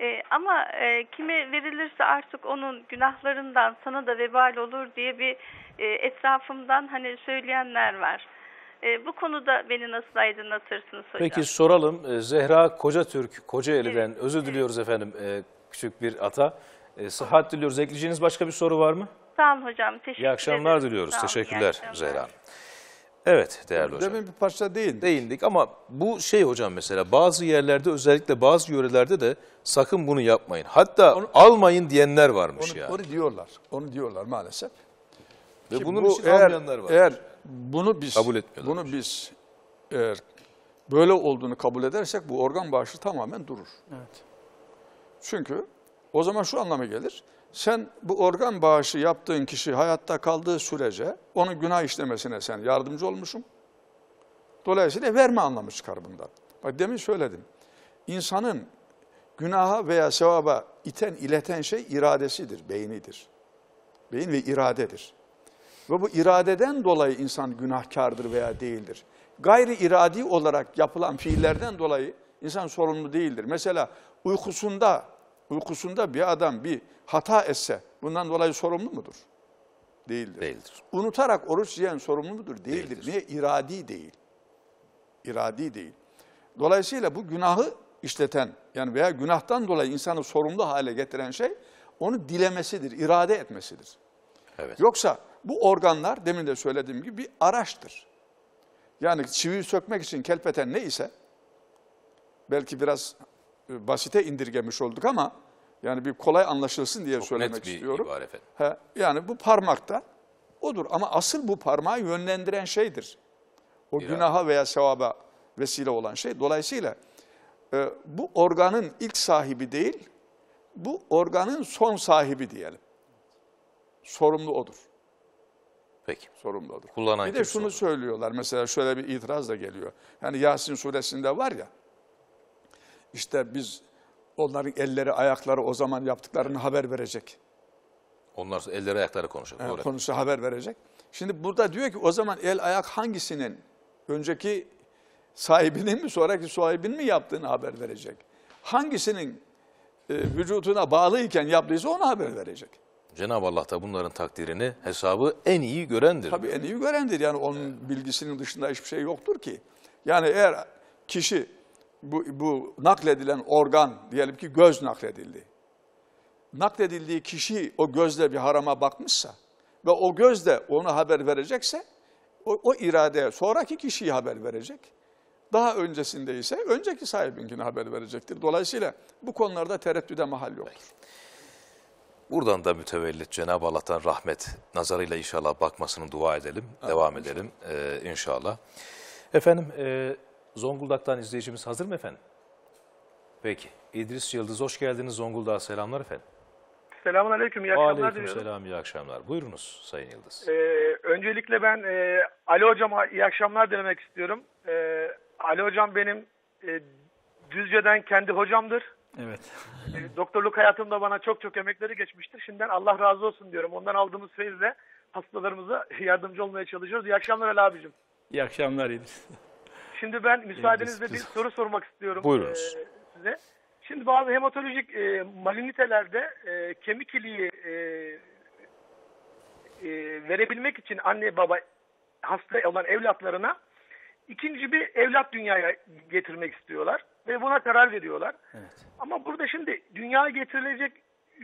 [SPEAKER 5] E, ama e, kime verilirse artık onun günahlarından sana da vebal olur diye bir e, etrafımdan hani söyleyenler var. E, bu konuda beni nasıl aydınlatırsınız hocam?
[SPEAKER 7] Peki soralım. Ee, Zehra Kocatürk, Kocaeli'den özür diliyoruz efendim ee, küçük bir ata. Ee, sıhhat diliyoruz. Ekleyeceğiniz başka bir soru var mı?
[SPEAKER 5] Sağ olun hocam. Teşekkür
[SPEAKER 7] İyi akşamlar
[SPEAKER 5] ederim.
[SPEAKER 7] diliyoruz.
[SPEAKER 5] Sağ olun,
[SPEAKER 7] Teşekkürler. Zehra Hanım. Evet değerli hocam.
[SPEAKER 6] Demin bir parça değil.
[SPEAKER 7] Değindik ama bu şey hocam mesela bazı yerlerde özellikle bazı yörelerde de sakın bunu yapmayın. Hatta almayın diyenler varmış
[SPEAKER 6] Onu,
[SPEAKER 7] yani.
[SPEAKER 6] onu diyorlar. Onu diyorlar maalesef.
[SPEAKER 7] Ve
[SPEAKER 6] Ki
[SPEAKER 7] bunun
[SPEAKER 6] bu
[SPEAKER 7] için
[SPEAKER 6] eğer,
[SPEAKER 7] almayanlar var.
[SPEAKER 6] Eğer bunu biz
[SPEAKER 7] Kabul etmiyorlar.
[SPEAKER 6] bunu biz eğer böyle olduğunu kabul edersek bu organ bağışı tamamen durur.
[SPEAKER 3] Evet.
[SPEAKER 6] Çünkü o zaman şu anlama gelir. Sen bu organ bağışı yaptığın kişi hayatta kaldığı sürece onun günah işlemesine sen yardımcı olmuşsun. Dolayısıyla verme anlamı çıkar bundan. Bak demin söyledim. İnsanın günaha veya sevaba iten, ileten şey iradesidir, beynidir. Beyin ve iradedir. Ve bu iradeden dolayı insan günahkardır veya değildir. gayri iradi olarak yapılan fiillerden dolayı insan sorumlu değildir. Mesela uykusunda uykusunda bir adam bir hata etse bundan dolayı sorumlu mudur? Değildir.
[SPEAKER 7] Değildir.
[SPEAKER 6] Unutarak oruç yiyen sorumlu mudur? Değildir.
[SPEAKER 7] Değildir.
[SPEAKER 6] Niye? İradi değil. İradi değil. Dolayısıyla bu günahı işleten yani veya günahtan dolayı insanı sorumlu hale getiren şey onu dilemesidir, irade etmesidir.
[SPEAKER 7] Evet.
[SPEAKER 6] Yoksa bu organlar demin de söylediğim gibi bir araçtır. Yani çiviyi sökmek için kelpeten ne ise belki biraz e, basite indirgemiş olduk ama yani bir kolay anlaşılsın diye
[SPEAKER 7] Çok
[SPEAKER 6] söylemek
[SPEAKER 7] net bir
[SPEAKER 6] istiyorum.
[SPEAKER 7] ibare efendim.
[SPEAKER 6] He, yani bu parmakta odur ama asıl bu parmağı yönlendiren şeydir. O
[SPEAKER 7] İrade.
[SPEAKER 6] günaha veya sevaba vesile olan şey. Dolayısıyla e, bu organın ilk sahibi değil, bu organın son sahibi diyelim. Sorumlu odur.
[SPEAKER 7] Peki.
[SPEAKER 6] Sorumlu odur.
[SPEAKER 7] Kullanan
[SPEAKER 6] bir de şunu
[SPEAKER 7] sorumlu?
[SPEAKER 6] söylüyorlar mesela şöyle bir itiraz da geliyor. Yani Yasin suresinde var ya işte biz onların elleri ayakları o zaman yaptıklarını haber verecek.
[SPEAKER 7] Onlar elleri ayakları konuşacak. Doğru.
[SPEAKER 6] konusu haber verecek. Şimdi burada diyor ki o zaman el ayak hangisinin önceki sahibinin mi sonraki sahibinin mi yaptığını haber verecek. Hangisinin e, vücuduna bağlıyken yaptıysa onu haber verecek.
[SPEAKER 7] Cenab-ı Allah da bunların takdirini, hesabı en iyi görendir.
[SPEAKER 6] Tabii en iyi görendir. Yani onun bilgisinin dışında hiçbir şey yoktur ki. Yani eğer kişi bu, bu nakledilen organ diyelim ki göz nakledildi. Nakledildiği kişi o gözle bir harama bakmışsa ve o göz de onu haber verecekse o, o irade sonraki kişiyi haber verecek. Daha öncesinde ise önceki sahibinkini haber verecektir. Dolayısıyla bu konularda tereddüde mahal yoktur.
[SPEAKER 7] Buradan da mütevellit Cenab-ı Allah'tan rahmet nazarıyla inşallah bakmasını dua edelim. Devam edelim ee, inşallah. Efendim e, Zonguldak'tan izleyicimiz hazır mı efendim? Peki. İdris Yıldız hoş geldiniz Zonguldak'a selamlar efendim.
[SPEAKER 1] Selamun aleyküm, iyi akşamlar
[SPEAKER 7] Aleyküm
[SPEAKER 1] diliyorum.
[SPEAKER 7] selam iyi akşamlar. Buyurunuz Sayın Yıldız.
[SPEAKER 1] Ee, öncelikle ben e, Ali Hocam'a iyi akşamlar demek istiyorum. Ee, Ali Hocam benim e, Düzce'den kendi hocamdır.
[SPEAKER 3] Evet.
[SPEAKER 1] E, doktorluk hayatımda bana çok çok emekleri geçmiştir. Şimdiden Allah razı olsun diyorum. Ondan aldığımız feyizle hastalarımıza yardımcı olmaya çalışıyoruz. İyi akşamlar Ali abicim.
[SPEAKER 3] İyi akşamlar İdris.
[SPEAKER 1] Şimdi ben müsaadenizle bir
[SPEAKER 3] biz-
[SPEAKER 1] soru sormak istiyorum
[SPEAKER 7] Buyurunuz.
[SPEAKER 1] e, size. Şimdi bazı hematolojik e, malinitelerde e, kemik iliği e, e, verebilmek için anne baba hasta olan evlatlarına ikinci bir evlat dünyaya getirmek istiyorlar ve buna karar veriyorlar.
[SPEAKER 3] Evet.
[SPEAKER 1] Ama burada şimdi dünyaya getirilecek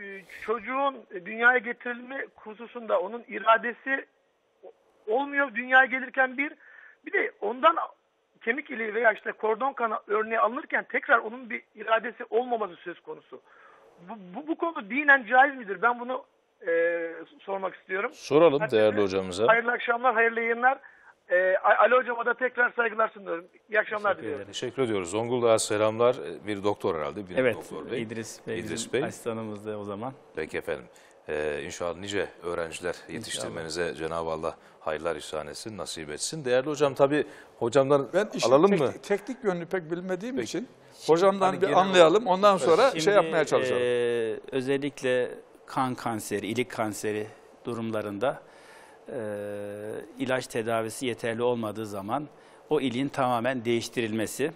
[SPEAKER 1] e, çocuğun dünyaya getirilme hususunda onun iradesi olmuyor dünyaya gelirken bir bir de ondan kemik iliği veya işte kordon kana örneği alınırken tekrar onun bir iradesi olmaması söz konusu. Bu, bu, bu konu dinen caiz midir? Ben bunu e, sormak istiyorum.
[SPEAKER 7] Soralım
[SPEAKER 1] Herkese
[SPEAKER 7] değerli hocamıza.
[SPEAKER 1] Hayırlı akşamlar, hayırlı yayınlar. E, Ali Hocam'a da tekrar saygılar sunuyorum. İyi akşamlar
[SPEAKER 7] Teşekkür,
[SPEAKER 1] diliyorum.
[SPEAKER 7] Teşekkür ediyoruz. Zonguldak'a selamlar. Bir doktor herhalde. Bir
[SPEAKER 3] Evet,
[SPEAKER 7] doktor bey.
[SPEAKER 3] İdris Bey,
[SPEAKER 7] İdris Bey.
[SPEAKER 3] asistanımız da o zaman.
[SPEAKER 7] Peki efendim. Ee, inşallah nice öğrenciler yetiştirmenize Cenab-ı Allah hayırlar ihsan etsin, nasip etsin. Değerli hocam tabii hocamdan
[SPEAKER 6] Ben işin
[SPEAKER 7] alalım
[SPEAKER 6] teknik,
[SPEAKER 7] mı?
[SPEAKER 6] teknik yönünü pek bilmediğim
[SPEAKER 7] Peki.
[SPEAKER 6] için hocamdan
[SPEAKER 7] hani
[SPEAKER 6] bir
[SPEAKER 7] genel
[SPEAKER 6] anlayalım. Ondan sonra
[SPEAKER 3] Şimdi,
[SPEAKER 6] şey yapmaya çalışalım.
[SPEAKER 3] e, özellikle kan kanseri, ilik kanseri durumlarında e, ilaç tedavisi yeterli olmadığı zaman o iliğin tamamen değiştirilmesi,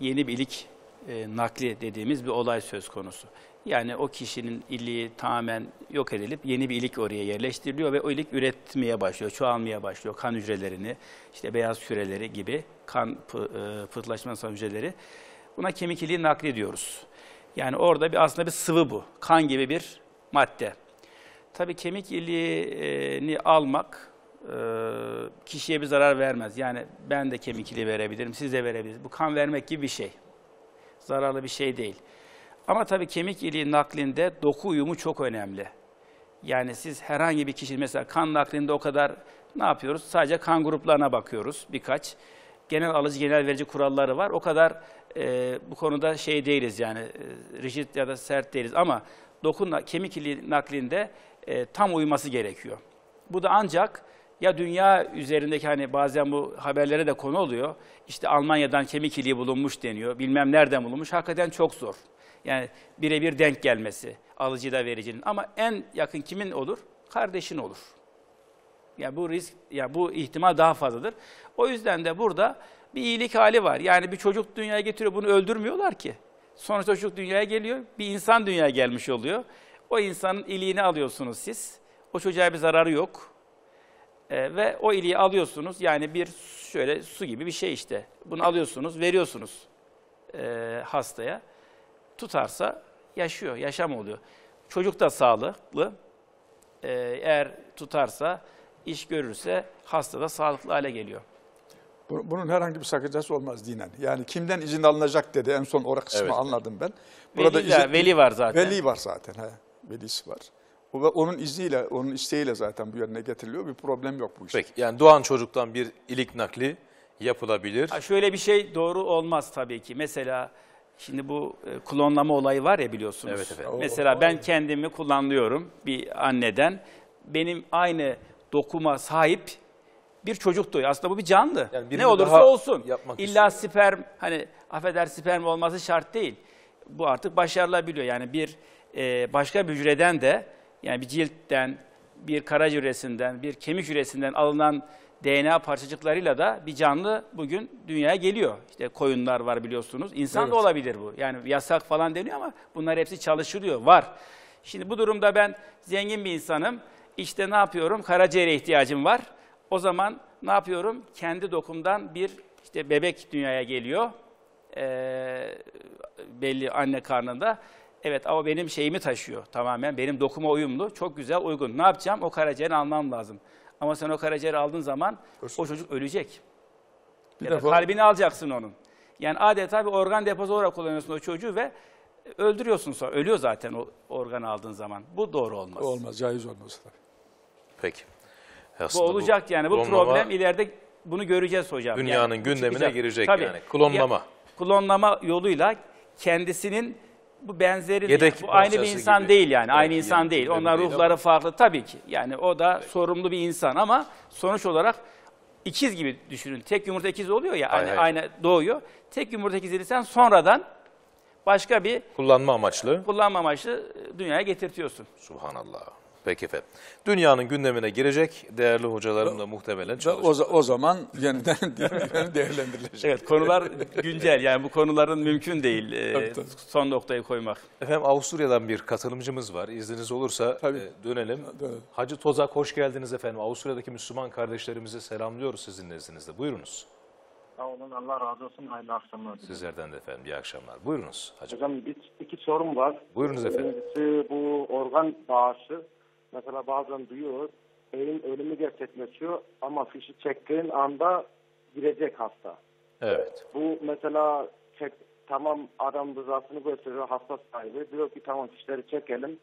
[SPEAKER 3] yeni bir ilik e, nakli dediğimiz bir olay söz konusu. Yani o kişinin iliği tamamen yok edilip yeni bir ilik oraya yerleştiriliyor ve o ilik üretmeye başlıyor, çoğalmaya başlıyor. Kan hücrelerini, işte beyaz küreleri gibi kan e, pıhtılaşma hücreleri. Buna kemik iliği nakli diyoruz. Yani orada bir aslında bir sıvı bu. Kan gibi bir madde. Tabii kemik iliğini almak e, kişiye bir zarar vermez. Yani ben de kemik iliği verebilirim, siz de verebilirsiniz. Bu kan vermek gibi bir şey. Zararlı bir şey değil. Ama tabii kemik iliği naklinde doku uyumu çok önemli. Yani siz herhangi bir kişi mesela kan naklinde o kadar ne yapıyoruz? Sadece kan gruplarına bakıyoruz birkaç. Genel alıcı genel verici kuralları var. O kadar e, bu konuda şey değiliz yani e, rigid ya da sert değiliz ama doku kemik iliği naklinde e, tam uyması gerekiyor. Bu da ancak ya dünya üzerindeki hani bazen bu haberlere de konu oluyor. İşte Almanya'dan kemik iliği bulunmuş deniyor. Bilmem nereden bulunmuş. Hakikaten çok zor. Yani birebir denk gelmesi alıcıyla vericinin. Ama en yakın kimin olur? Kardeşin olur. Yani bu risk, ya bu ihtimal daha fazladır. O yüzden de burada bir iyilik hali var. Yani bir çocuk dünyaya getiriyor, bunu öldürmüyorlar ki. Sonuçta çocuk dünyaya geliyor, bir insan dünyaya gelmiş oluyor. O insanın iliğini alıyorsunuz siz. O çocuğa bir zararı yok. Ee, ve o iliği alıyorsunuz. Yani bir şöyle su gibi bir şey işte. Bunu alıyorsunuz, veriyorsunuz e, hastaya. Tutarsa yaşıyor, yaşam oluyor. Çocuk da sağlıklı. Ee, eğer tutarsa, iş görürse hasta da sağlıklı hale geliyor.
[SPEAKER 6] Bu- Bunun herhangi bir sakıncası olmaz dinen. Yani kimden izin alınacak dedi. En son o kısmı
[SPEAKER 7] Evet.
[SPEAKER 6] anladım ben.
[SPEAKER 3] Veli, veli var zaten.
[SPEAKER 6] Veli var zaten. He. Velisi var. O onun izniyle, onun isteğiyle zaten bu yerine getiriliyor. Bir problem yok bu işte.
[SPEAKER 7] Peki yani doğan çocuktan bir ilik nakli yapılabilir.
[SPEAKER 3] Ha, şöyle bir şey doğru olmaz tabii ki. Mesela şimdi bu e, klonlama olayı var ya biliyorsunuz.
[SPEAKER 7] Evet efendim.
[SPEAKER 3] Mesela ben kendimi kullanıyorum bir anneden. Benim aynı dokuma sahip bir çocuk doğuyor. Aslında bu bir canlı.
[SPEAKER 7] Yani birini
[SPEAKER 3] ne olursa
[SPEAKER 7] daha
[SPEAKER 3] olsun.
[SPEAKER 7] yapmak
[SPEAKER 3] İlla
[SPEAKER 7] istiyor.
[SPEAKER 3] sperm hani affeder sperm olması şart değil. Bu artık başarılabiliyor. Yani bir e, başka bir hücreden de yani bir ciltten, bir karaciğer hücresinden, bir kemik hücresinden alınan DNA parçacıklarıyla da bir canlı bugün dünyaya geliyor. İşte koyunlar var biliyorsunuz. İnsan da
[SPEAKER 6] Evet.
[SPEAKER 3] olabilir bu. Yani yasak falan deniyor ama bunlar hepsi çalışılıyor, var. Şimdi bu durumda ben zengin bir insanım. İşte ne yapıyorum? Karaciğere ihtiyacım var. O zaman ne yapıyorum? Kendi dokumdan bir işte bebek dünyaya geliyor. Ee, belli anne karnında. Evet ama benim şeyimi taşıyor tamamen. Benim dokuma uyumlu. Çok güzel, uygun. Ne yapacağım? O karaciğeri almam lazım. Ama sen o karaciğeri aldığın zaman o çocuk ölecek.
[SPEAKER 6] Bir
[SPEAKER 3] ya da
[SPEAKER 6] defa-
[SPEAKER 3] kalbini alacaksın onun. Yani adeta bir organ deposu olarak kullanıyorsun o çocuğu ve öldürüyorsun sonra. Ölüyor zaten o organı aldığın zaman. Bu doğru olmaz.
[SPEAKER 6] Olmaz, caiz olmaz. tabii.
[SPEAKER 7] Peki.
[SPEAKER 3] Bu
[SPEAKER 7] Aslında
[SPEAKER 3] olacak yani. Bu
[SPEAKER 7] klonlama
[SPEAKER 3] problem ileride bunu göreceğiz hocam.
[SPEAKER 7] Dünyanın
[SPEAKER 3] Yani bu
[SPEAKER 7] gündemine
[SPEAKER 3] çıkacak.
[SPEAKER 7] girecek
[SPEAKER 3] Tabii.
[SPEAKER 7] yani. Klonlama.
[SPEAKER 3] Ya, klonlama yoluyla kendisinin bu benzerini,
[SPEAKER 7] Yedek
[SPEAKER 3] bu aynı bir insan
[SPEAKER 7] gibi.
[SPEAKER 3] değil yani. Aynı
[SPEAKER 7] Belki
[SPEAKER 3] insan
[SPEAKER 7] yani
[SPEAKER 3] değil. Onlar
[SPEAKER 7] değil
[SPEAKER 3] ruhları
[SPEAKER 7] ama.
[SPEAKER 3] farklı tabii ki. Yani o da sorumlu bir insan ama sonuç olarak ikiz gibi düşünün. Tek yumurta ikiz oluyor ya. Aynı, aynı doğuyor. Tek yumurta ikizini sen sonradan başka bir
[SPEAKER 7] Kullanma amaçlı.
[SPEAKER 3] kullanma amaçlı dünyaya getirtiyorsun.
[SPEAKER 7] Subhanallah. Peki efendim. Dünyanın gündemine girecek değerli hocalarım da muhtemelen çalışacak.
[SPEAKER 6] O, o zaman yeniden yeniden değerlendirilecek.
[SPEAKER 3] Evet konular güncel yani bu konuların mümkün değil e,
[SPEAKER 6] Tabii,
[SPEAKER 3] son noktayı koymak.
[SPEAKER 7] Efendim Avusturya'dan bir katılımcımız var. İzniniz olursa
[SPEAKER 6] Tabii.
[SPEAKER 7] e, dönelim.
[SPEAKER 6] Dönelim.
[SPEAKER 7] Hacı Tozak hoş geldiniz efendim. Avusturya'daki Müslüman kardeşlerimizi selamlıyoruz sizin nezdinizde. Buyurunuz.
[SPEAKER 9] Sağ olun Allah razı olsun. Hayırlı akşamlar. dilerim.
[SPEAKER 7] Sizlerden de efendim. İyi akşamlar. Buyurunuz hacı.
[SPEAKER 9] Hocam bir, iki sorum var.
[SPEAKER 7] Buyurunuz efendim.
[SPEAKER 9] Birincisi bu organ bağışı. Mesela bazen duyuyoruz. Beyin ölümü gerçekleşiyor ama fişi çektiğin anda girecek hasta.
[SPEAKER 7] Evet.
[SPEAKER 9] Bu mesela çek, tamam adam rızasını gösteriyor hasta sahibi. Diyor ki tamam fişleri çekelim.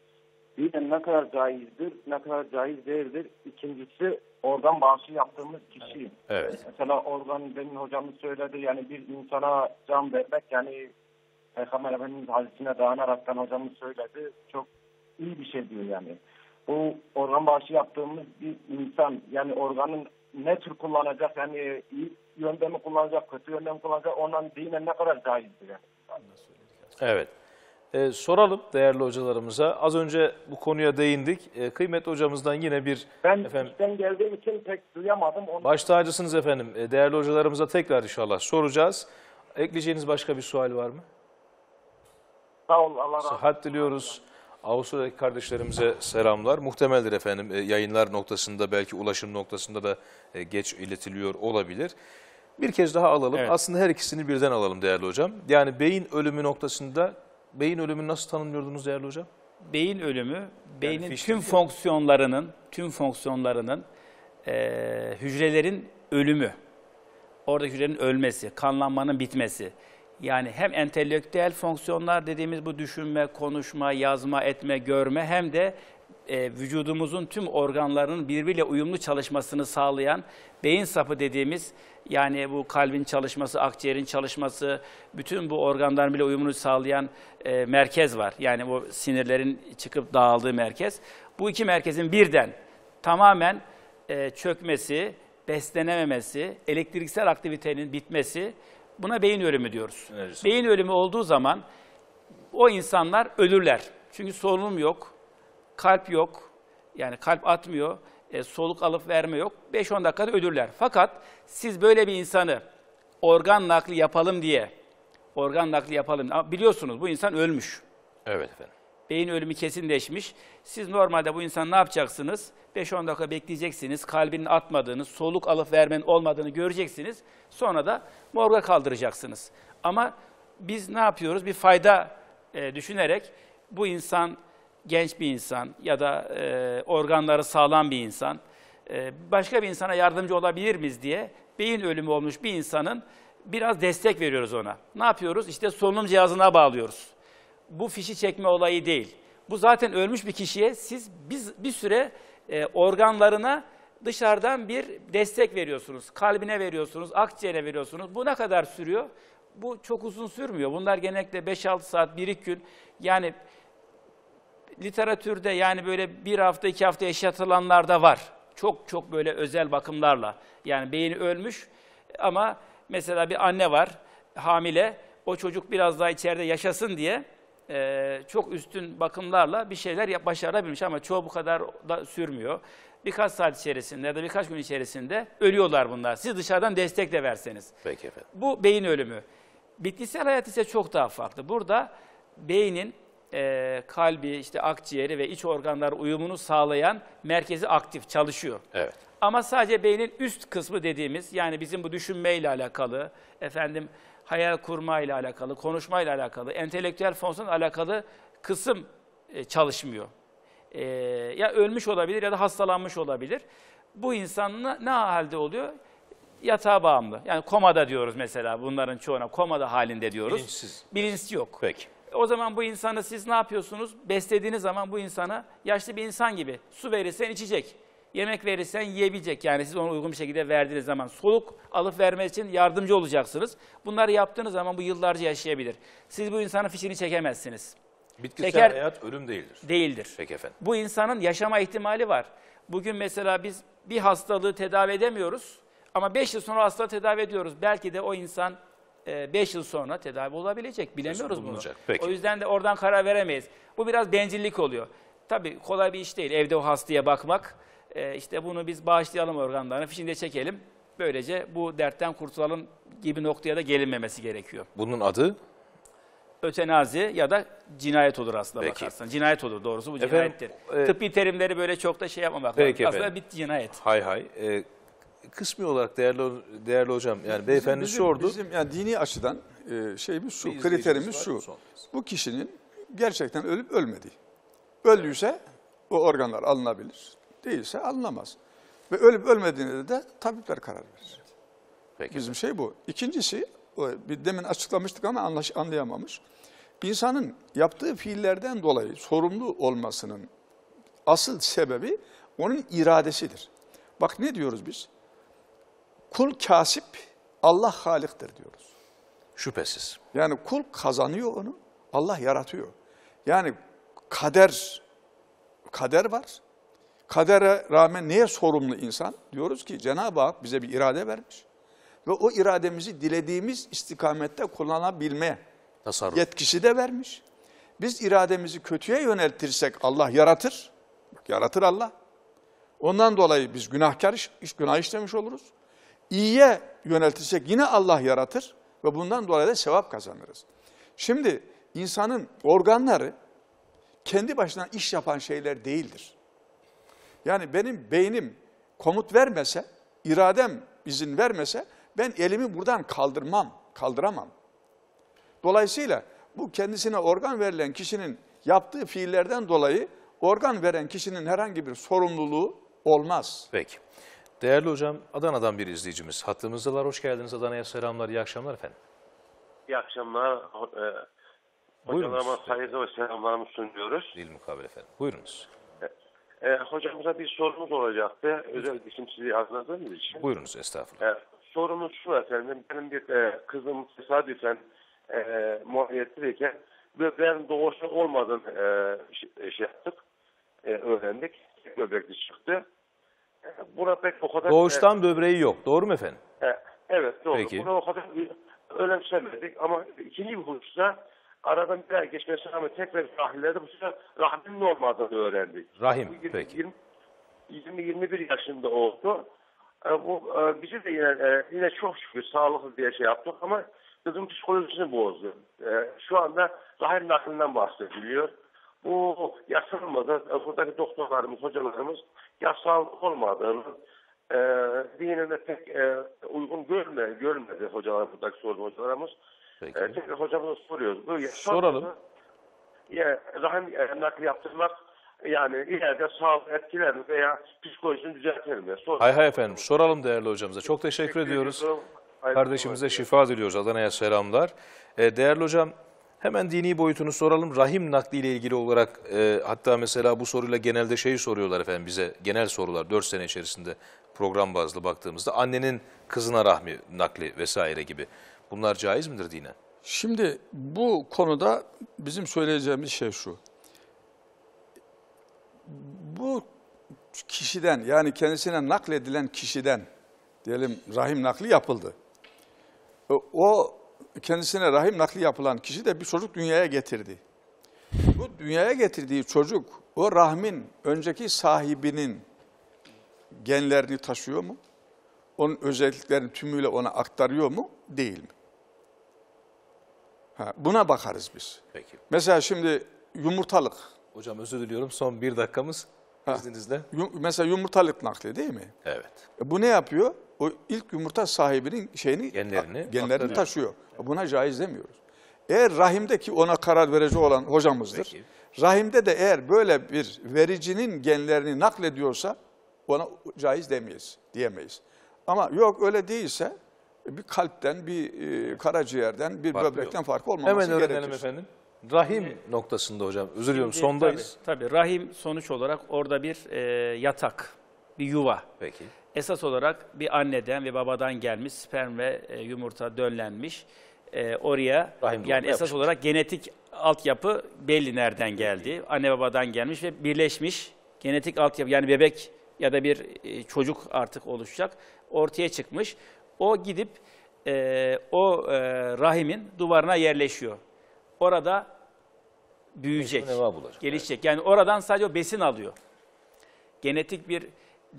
[SPEAKER 9] Bir de ne kadar caizdir, ne kadar caiz değildir. İkincisi organ bağışı yaptığımız kişi.
[SPEAKER 7] Evet.
[SPEAKER 9] Mesela organ demin hocamız söyledi yani bir insana can vermek yani Peygamber Efendimiz hadisine dayanaraktan hocamız söyledi. Çok iyi bir şey diyor yani. Bu organ bağışı yaptığımız bir insan yani organın ne tür kullanacak yani iyi yönde mi kullanacak, kötü yönde mi kullanacak ondan dinen ne kadar caizdir yani.
[SPEAKER 7] Evet. Ee, soralım değerli hocalarımıza. Az önce bu konuya değindik. Ee, kıymetli hocamızdan yine bir
[SPEAKER 9] Ben
[SPEAKER 7] efendim
[SPEAKER 9] işten geldiğim için pek duyamadım. Onu
[SPEAKER 7] baş tacısınız efendim. Ee, değerli hocalarımıza tekrar inşallah soracağız. Ekleyeceğiniz başka bir sual var mı?
[SPEAKER 9] sağ ol Allah razı olsun.
[SPEAKER 7] Sıhhat diliyoruz. Avusturya'daki kardeşlerimize selamlar. Muhtemeldir efendim e, yayınlar noktasında belki ulaşım noktasında da e, geç iletiliyor olabilir. Bir kez daha alalım.
[SPEAKER 3] Evet.
[SPEAKER 7] Aslında her ikisini birden alalım değerli hocam. Yani beyin ölümü noktasında beyin ölümünü nasıl tanımlıyordunuz değerli hocam?
[SPEAKER 3] Beyin ölümü, beynin
[SPEAKER 7] fiş
[SPEAKER 3] tüm fonksiyonlarının, tüm fonksiyonlarının eee, hücrelerin ölümü. Oradaki hücrenin ölmesi, kanlanmanın bitmesi. Yani hem entelektüel fonksiyonlar dediğimiz bu düşünme, konuşma, yazma, etme, görme hem de e, vücudumuzun tüm organlarının birbiriyle uyumlu çalışmasını sağlayan beyin sapı dediğimiz yani bu kalbin çalışması, akciğerin çalışması, bütün bu organların bile uyumunu sağlayan e, merkez var. Yani bu sinirlerin çıkıp dağıldığı merkez. Bu iki merkezin birden tamamen e, çökmesi, beslenememesi, elektriksel aktivitenin bitmesi buna beyin ölümü diyoruz.
[SPEAKER 7] Enerjisi.
[SPEAKER 3] Beyin ölümü olduğu zaman o insanlar ölürler. Çünkü solunum yok, kalp yok, yani kalp atmıyor, e, soluk alıp verme yok. 5-10 dakikada ölürler. Fakat siz böyle bir insanı organ nakli yapalım diye, organ nakli yapalım. Biliyorsunuz bu insan ölmüş.
[SPEAKER 7] Evet efendim.
[SPEAKER 3] Beyin ölümü kesinleşmiş. Siz normalde bu insan ne yapacaksınız? 5-10 dakika bekleyeceksiniz. Kalbinin atmadığını, soluk alıp vermenin olmadığını göreceksiniz. Sonra da morga kaldıracaksınız. Ama biz ne yapıyoruz? Bir fayda e, düşünerek bu insan genç bir insan ya da e, organları sağlam bir insan, e, başka bir insana yardımcı olabilir miyiz diye beyin ölümü olmuş bir insanın biraz destek veriyoruz ona. Ne yapıyoruz? İşte solunum cihazına bağlıyoruz bu fişi çekme olayı değil. Bu zaten ölmüş bir kişiye siz biz bir süre e, organlarına dışarıdan bir destek veriyorsunuz. Kalbine veriyorsunuz, akciğere veriyorsunuz. Bu ne kadar sürüyor? Bu çok uzun sürmüyor. Bunlar genellikle 5-6 saat, 1-2 gün. Yani literatürde yani böyle bir hafta, iki hafta yaşatılanlar da var. Çok çok böyle özel bakımlarla. Yani beyni ölmüş ama mesela bir anne var, hamile. O çocuk biraz daha içeride yaşasın diye e, çok üstün bakımlarla bir şeyler yap, başarabilmiş ama çoğu bu kadar da sürmüyor. Birkaç saat içerisinde ya da birkaç gün içerisinde ölüyorlar bunlar. Siz dışarıdan destek de verseniz.
[SPEAKER 7] Peki efendim.
[SPEAKER 3] Bu beyin ölümü. Bitkisel hayat ise çok daha farklı. Burada beynin e, kalbi, işte akciğeri ve iç organlar uyumunu sağlayan merkezi aktif çalışıyor.
[SPEAKER 7] Evet.
[SPEAKER 3] Ama sadece beynin üst kısmı dediğimiz yani bizim bu düşünmeyle alakalı, efendim hayal kurmayla alakalı, konuşmayla alakalı, entelektüel fonksiyonla alakalı kısım e, çalışmıyor. E, ya ölmüş olabilir ya da hastalanmış olabilir. Bu insan ne, halde oluyor? Yatağa bağımlı. Yani komada diyoruz mesela bunların çoğuna. Komada halinde diyoruz.
[SPEAKER 7] Bilinçsiz.
[SPEAKER 3] Bilinç yok.
[SPEAKER 7] Peki.
[SPEAKER 3] O zaman bu insanı siz ne yapıyorsunuz? Beslediğiniz zaman bu insana yaşlı bir insan gibi su verirsen içecek. Yemek verirsen yiyebilecek. Yani siz onu uygun bir şekilde verdiğiniz zaman soluk alıp vermek için yardımcı olacaksınız. Bunları yaptığınız zaman bu yıllarca yaşayabilir. Siz bu insanın fişini çekemezsiniz.
[SPEAKER 7] Bitkisel
[SPEAKER 3] Şeker-
[SPEAKER 7] hayat ölüm değildir.
[SPEAKER 3] Değildir.
[SPEAKER 7] Peki efendim.
[SPEAKER 3] Bu insanın yaşama ihtimali var. Bugün mesela biz bir hastalığı tedavi edemiyoruz ama 5 yıl sonra hastalığı tedavi ediyoruz. Belki de o insan 5 yıl sonra tedavi olabilecek. Bilemiyoruz bunu.
[SPEAKER 7] Peki.
[SPEAKER 3] O yüzden de oradan karar veremeyiz. Bu biraz bencillik oluyor. Tabii kolay bir iş değil evde o hastaya bakmak. Ee, işte bunu biz bağışlayalım organlarını, fişini de çekelim. Böylece bu dertten kurtulalım gibi noktaya da gelinmemesi gerekiyor.
[SPEAKER 7] Bunun adı
[SPEAKER 3] Ötenazi ya da cinayet olur aslında
[SPEAKER 7] Peki.
[SPEAKER 3] bakarsan. Cinayet olur doğrusu bu
[SPEAKER 7] Efendim,
[SPEAKER 3] cinayettir.
[SPEAKER 7] e,
[SPEAKER 3] Tıbbi terimleri böyle çok da şey yapmamak
[SPEAKER 7] Peki
[SPEAKER 3] lazım. Aslında
[SPEAKER 7] efendim.
[SPEAKER 3] bir cinayet.
[SPEAKER 7] hay hay. Ee, kısmi olarak değerli değerli hocam yani beyefendi
[SPEAKER 6] Bizim-
[SPEAKER 7] sordu.
[SPEAKER 6] Bizim yani dini açıdan e, şeyimiz şu,
[SPEAKER 7] Bir
[SPEAKER 6] kriterimiz şu. Bu kişinin gerçekten ölüp ölmediği. Öldüyse o organlar alınabilir. Değilse alınamaz. Ve ölüp ölmediğine de tabipler karar verir.
[SPEAKER 7] Peki.
[SPEAKER 6] Bizim şey bu. İkincisi, bir demin açıklamıştık ama anlaş, anlayamamış. İnsanın yaptığı fiillerden dolayı sorumlu olmasının asıl sebebi onun iradesidir. Bak ne diyoruz biz? Kul kasip, Allah haliktir diyoruz.
[SPEAKER 7] Şüphesiz.
[SPEAKER 6] Yani kul kazanıyor onu, Allah yaratıyor. Yani kader, kader var. Kadere rağmen neye sorumlu insan? Diyoruz ki Cenab-ı Hak bize bir irade vermiş. Ve o irademizi dilediğimiz istikamette kullanabilme
[SPEAKER 7] Tasarruf.
[SPEAKER 6] yetkisi de vermiş. Biz irademizi kötüye yöneltirsek Allah yaratır. Bak, Yaratır Allah. Ondan dolayı biz günahkar iş, iş günah işlemiş oluruz. İyiye yöneltirsek yine Allah yaratır ve bundan dolayı da sevap kazanırız. Şimdi insanın organları kendi başına iş yapan şeyler değildir. Yani benim beynim komut vermese, iradem izin vermese ben elimi buradan kaldırmam, kaldıramam. Dolayısıyla bu kendisine organ verilen kişinin yaptığı fiillerden dolayı organ veren kişinin herhangi bir sorumluluğu olmaz.
[SPEAKER 7] Peki. Değerli hocam Adana'dan bir izleyicimiz. Hattımızdalar. Hoş geldiniz Adana'ya selamlar. İyi akşamlar efendim.
[SPEAKER 10] İyi akşamlar. E, hocalarıma saygı ve selamlarımı sunuyoruz.
[SPEAKER 7] Dil mukabele efendim. Buyurunuz.
[SPEAKER 10] E, hocamıza bir sorumuz olacaktı. Özellikle şimdi sizi anladığımız için.
[SPEAKER 7] Buyurunuz estağfurullah.
[SPEAKER 10] E, sorumuz şu efendim. Benim bir e, kızım tesadüfen e, muayenetteyken böbreğin doğuşu olmadığını e, şey, şey yaptık. E, öğrendik. Böbrekli çıktı. E, buna pek o kadar...
[SPEAKER 7] Doğuştan böbreği yok. Doğru mu efendim?
[SPEAKER 10] E, evet doğru.
[SPEAKER 7] Peki.
[SPEAKER 10] Buna o kadar önemsemedik ama ikinci bir hususta aradan bir ay geçmesine rağmen tekrar rahillerde bu sefer rahmin olmadığını öğrendik.
[SPEAKER 7] Rahim,
[SPEAKER 10] Bu
[SPEAKER 7] peki.
[SPEAKER 10] yirmi- 20-21 yaşında oldu. E, bu e, bizi de yine, e, yine çok şükür sağlıklı diye şey yaptık ama kızın psikolojisini bozdu. E, şu anda rahim naklinden bahsediliyor. Bu yasal e, buradaki doktorlarımız, hocalarımız yasal olmadığını e, dinine pek e, uygun görme, görmedi hocalar, buradaki sordu hocalarımız.
[SPEAKER 7] Peki.
[SPEAKER 10] E, tekrar hocamıza soruyoruz. Bu
[SPEAKER 7] Soralım.
[SPEAKER 10] Ya, rahim e, nakli yaptırmak yani ileride sağlık etkiler mi veya psikolojisini düzeltir mi? Sor-
[SPEAKER 7] Hay hay efendim soralım değerli hocamıza. Çok teşekkür ediyoruz.
[SPEAKER 10] Hayırlı
[SPEAKER 7] Kardeşimize şifa diliyoruz. Adana'ya selamlar. E, değerli hocam hemen dini boyutunu soralım. Rahim nakli ile ilgili olarak e, hatta mesela bu soruyla genelde şeyi soruyorlar efendim bize. Genel sorular 4 sene içerisinde program bazlı baktığımızda annenin kızına rahmi nakli vesaire gibi. Bunlar caiz midir dinen?
[SPEAKER 6] Şimdi bu konuda bizim söyleyeceğimiz şey şu. Bu kişiden yani kendisine nakledilen kişiden diyelim rahim nakli yapıldı. O- O kendisine rahim nakli yapılan kişi de bir çocuk dünyaya getirdi. Bu dünyaya getirdiği çocuk o rahmin önceki sahibinin genlerini taşıyor mu? Onun özelliklerini tümüyle ona aktarıyor mu? Değil mi? Ha, buna bakarız biz.
[SPEAKER 7] Peki.
[SPEAKER 6] Mesela şimdi yumurtalık.
[SPEAKER 7] Hocam özür diliyorum son bir dakikamız
[SPEAKER 6] Ha.
[SPEAKER 7] izninizle.
[SPEAKER 6] Yu- mesela yumurtalık nakli değil mi?
[SPEAKER 7] Evet.
[SPEAKER 6] E bu ne yapıyor? O ilk yumurta sahibinin şeyini
[SPEAKER 7] Genlerini
[SPEAKER 6] genlerini taşıyor. Buna caiz demiyoruz. Eğer rahimdeki ona karar verici olan hocamızdır.
[SPEAKER 7] Peki.
[SPEAKER 6] Rahimde de eğer böyle bir vericinin genlerini naklediyorsa ona caiz demeyiz, diyemeyiz. Ama yok öyle değilse bir kalpten, bir e, karaciğerden, bir
[SPEAKER 7] Farkı
[SPEAKER 6] böbrekten
[SPEAKER 7] yok.
[SPEAKER 6] farkı olmaması
[SPEAKER 7] Hemen öğrenelim
[SPEAKER 6] gerekir.
[SPEAKER 7] efendim. Rahim noktasında hocam. Özür diliyorum
[SPEAKER 3] Şimdi
[SPEAKER 7] sondayız.
[SPEAKER 3] Tabii, tabii rahim sonuç olarak orada bir e, yatak, bir yuva.
[SPEAKER 7] Peki.
[SPEAKER 3] Esas olarak bir anneden ve babadan gelmiş sperm ve e, yumurta döllenmiş. E, oraya
[SPEAKER 7] Rahim
[SPEAKER 3] yani esas
[SPEAKER 7] yapışmış.
[SPEAKER 3] olarak genetik altyapı belli nereden geldi. Anne babadan gelmiş ve birleşmiş genetik altyapı yani bebek ya da bir e, çocuk artık oluşacak ortaya çıkmış. O gidip e, o e, rahimin duvarına yerleşiyor. Orada büyüyecek, gelişecek. Yani oradan sadece o besin alıyor genetik bir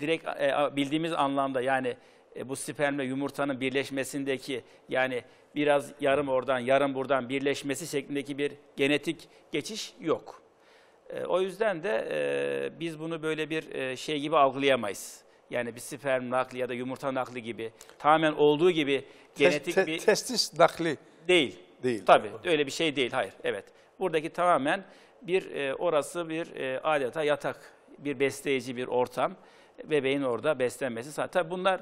[SPEAKER 3] direkt e, bildiğimiz anlamda yani e, bu spermle yumurtanın birleşmesindeki yani biraz yarım oradan yarım buradan birleşmesi şeklindeki bir genetik geçiş yok. E, o yüzden de e, biz bunu böyle bir e, şey gibi algılayamayız. Yani bir sperm nakli ya da yumurta nakli gibi tamamen olduğu gibi genetik
[SPEAKER 6] Te- te-
[SPEAKER 3] bir
[SPEAKER 6] testis nakli
[SPEAKER 3] Değil.
[SPEAKER 6] Değil.
[SPEAKER 3] Tabii öyle bir şey değil. Hayır. Evet. Buradaki tamamen bir e, orası bir e, adeta yatak, bir besleyici bir ortam. Bebeğin orada beslenmesi. Tabii bunlar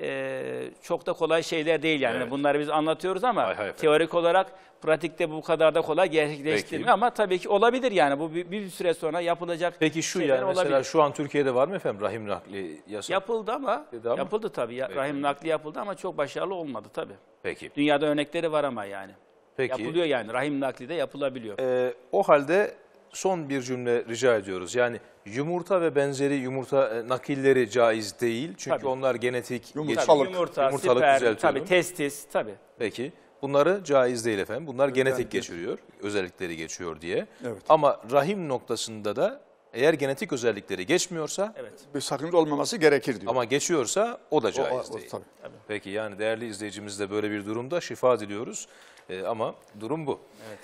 [SPEAKER 3] e, çok da kolay şeyler değil yani.
[SPEAKER 7] Evet.
[SPEAKER 3] Bunları biz anlatıyoruz ama
[SPEAKER 7] Hay hay
[SPEAKER 3] teorik olarak pratikte bu kadar da kolay gerçekleştirmiyor ama tabii ki olabilir yani. Bu bir, bir süre sonra yapılacak
[SPEAKER 7] Peki şu yani mesela
[SPEAKER 3] olabilir.
[SPEAKER 7] şu an Türkiye'de var mı efendim rahim nakli yasa?
[SPEAKER 3] Yapıldı ama,
[SPEAKER 7] Dedi
[SPEAKER 3] yapıldı tabii.
[SPEAKER 7] Peki.
[SPEAKER 3] Rahim nakli yapıldı ama çok başarılı olmadı tabii.
[SPEAKER 7] Peki.
[SPEAKER 3] Dünyada örnekleri var ama yani.
[SPEAKER 7] Peki.
[SPEAKER 3] Yapılıyor yani. Rahim nakli de yapılabiliyor.
[SPEAKER 7] Ee, o halde son bir cümle rica ediyoruz. Yani yumurta ve benzeri yumurta e, nakilleri caiz değil. Çünkü
[SPEAKER 3] Tabii.
[SPEAKER 7] onlar genetik
[SPEAKER 6] Yumurta-
[SPEAKER 7] geçiş-
[SPEAKER 6] Sağlık.
[SPEAKER 3] Yumurta,
[SPEAKER 7] yumurtalık düzeltiyorum.
[SPEAKER 3] tabii testis, tabii.
[SPEAKER 7] Peki. Bunları caiz değil efendim. Bunlar genetik geçiriyor. Özellikleri geçiyor diye.
[SPEAKER 6] Evet.
[SPEAKER 7] Ama rahim noktasında da eğer genetik özellikleri geçmiyorsa
[SPEAKER 3] Evet.
[SPEAKER 6] bir sakınca olmaması gerekir diyor.
[SPEAKER 7] ama geçiyorsa o da caiz
[SPEAKER 6] o- o-
[SPEAKER 7] değil.
[SPEAKER 6] tabii.
[SPEAKER 7] Peki yani değerli izleyicimiz de böyle bir durumda şifa diliyoruz. Ee, ama durum bu.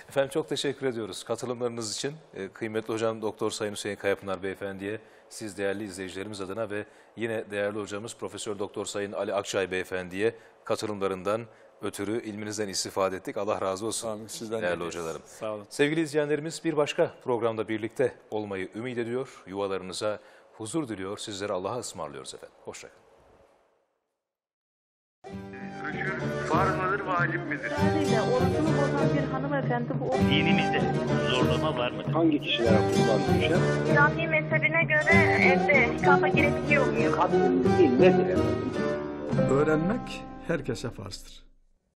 [SPEAKER 7] Efendim çok teşekkür ediyoruz katılımlarınız için. Ee, kıymetli hocam Doktor Sayın Hüseyin Kayapınar Beyefendiye, siz değerli izleyicilerimiz adına ve yine değerli hocamız Profesör Doktor Sayın Ali Akçay Beyefendiye katılımlarından ötürü ilminizden istifade ettik. Allah razı olsun
[SPEAKER 6] Amin, sizden de.
[SPEAKER 7] değerli hocalarım.
[SPEAKER 3] Sağ olun.
[SPEAKER 7] Sevgili izleyenlerimiz bir başka programda birlikte olmayı ümit ediyor. Yuvalarınıza huzur diliyor. Sizlere Allah'a ısmarlıyoruz efendim. Hoşçakalın.
[SPEAKER 10] Var vacip midir?
[SPEAKER 2] Haliyle orucunu bozan bir hanımefendi bu
[SPEAKER 11] Dinimizde zorlama var mıdır?
[SPEAKER 4] Hangi kişilere kurban düşer?
[SPEAKER 5] Şafii mezhebine göre evde nikaha girebiliyor muyum?
[SPEAKER 4] Kadın değil nedir?
[SPEAKER 6] Öğrenmek herkese farzdır.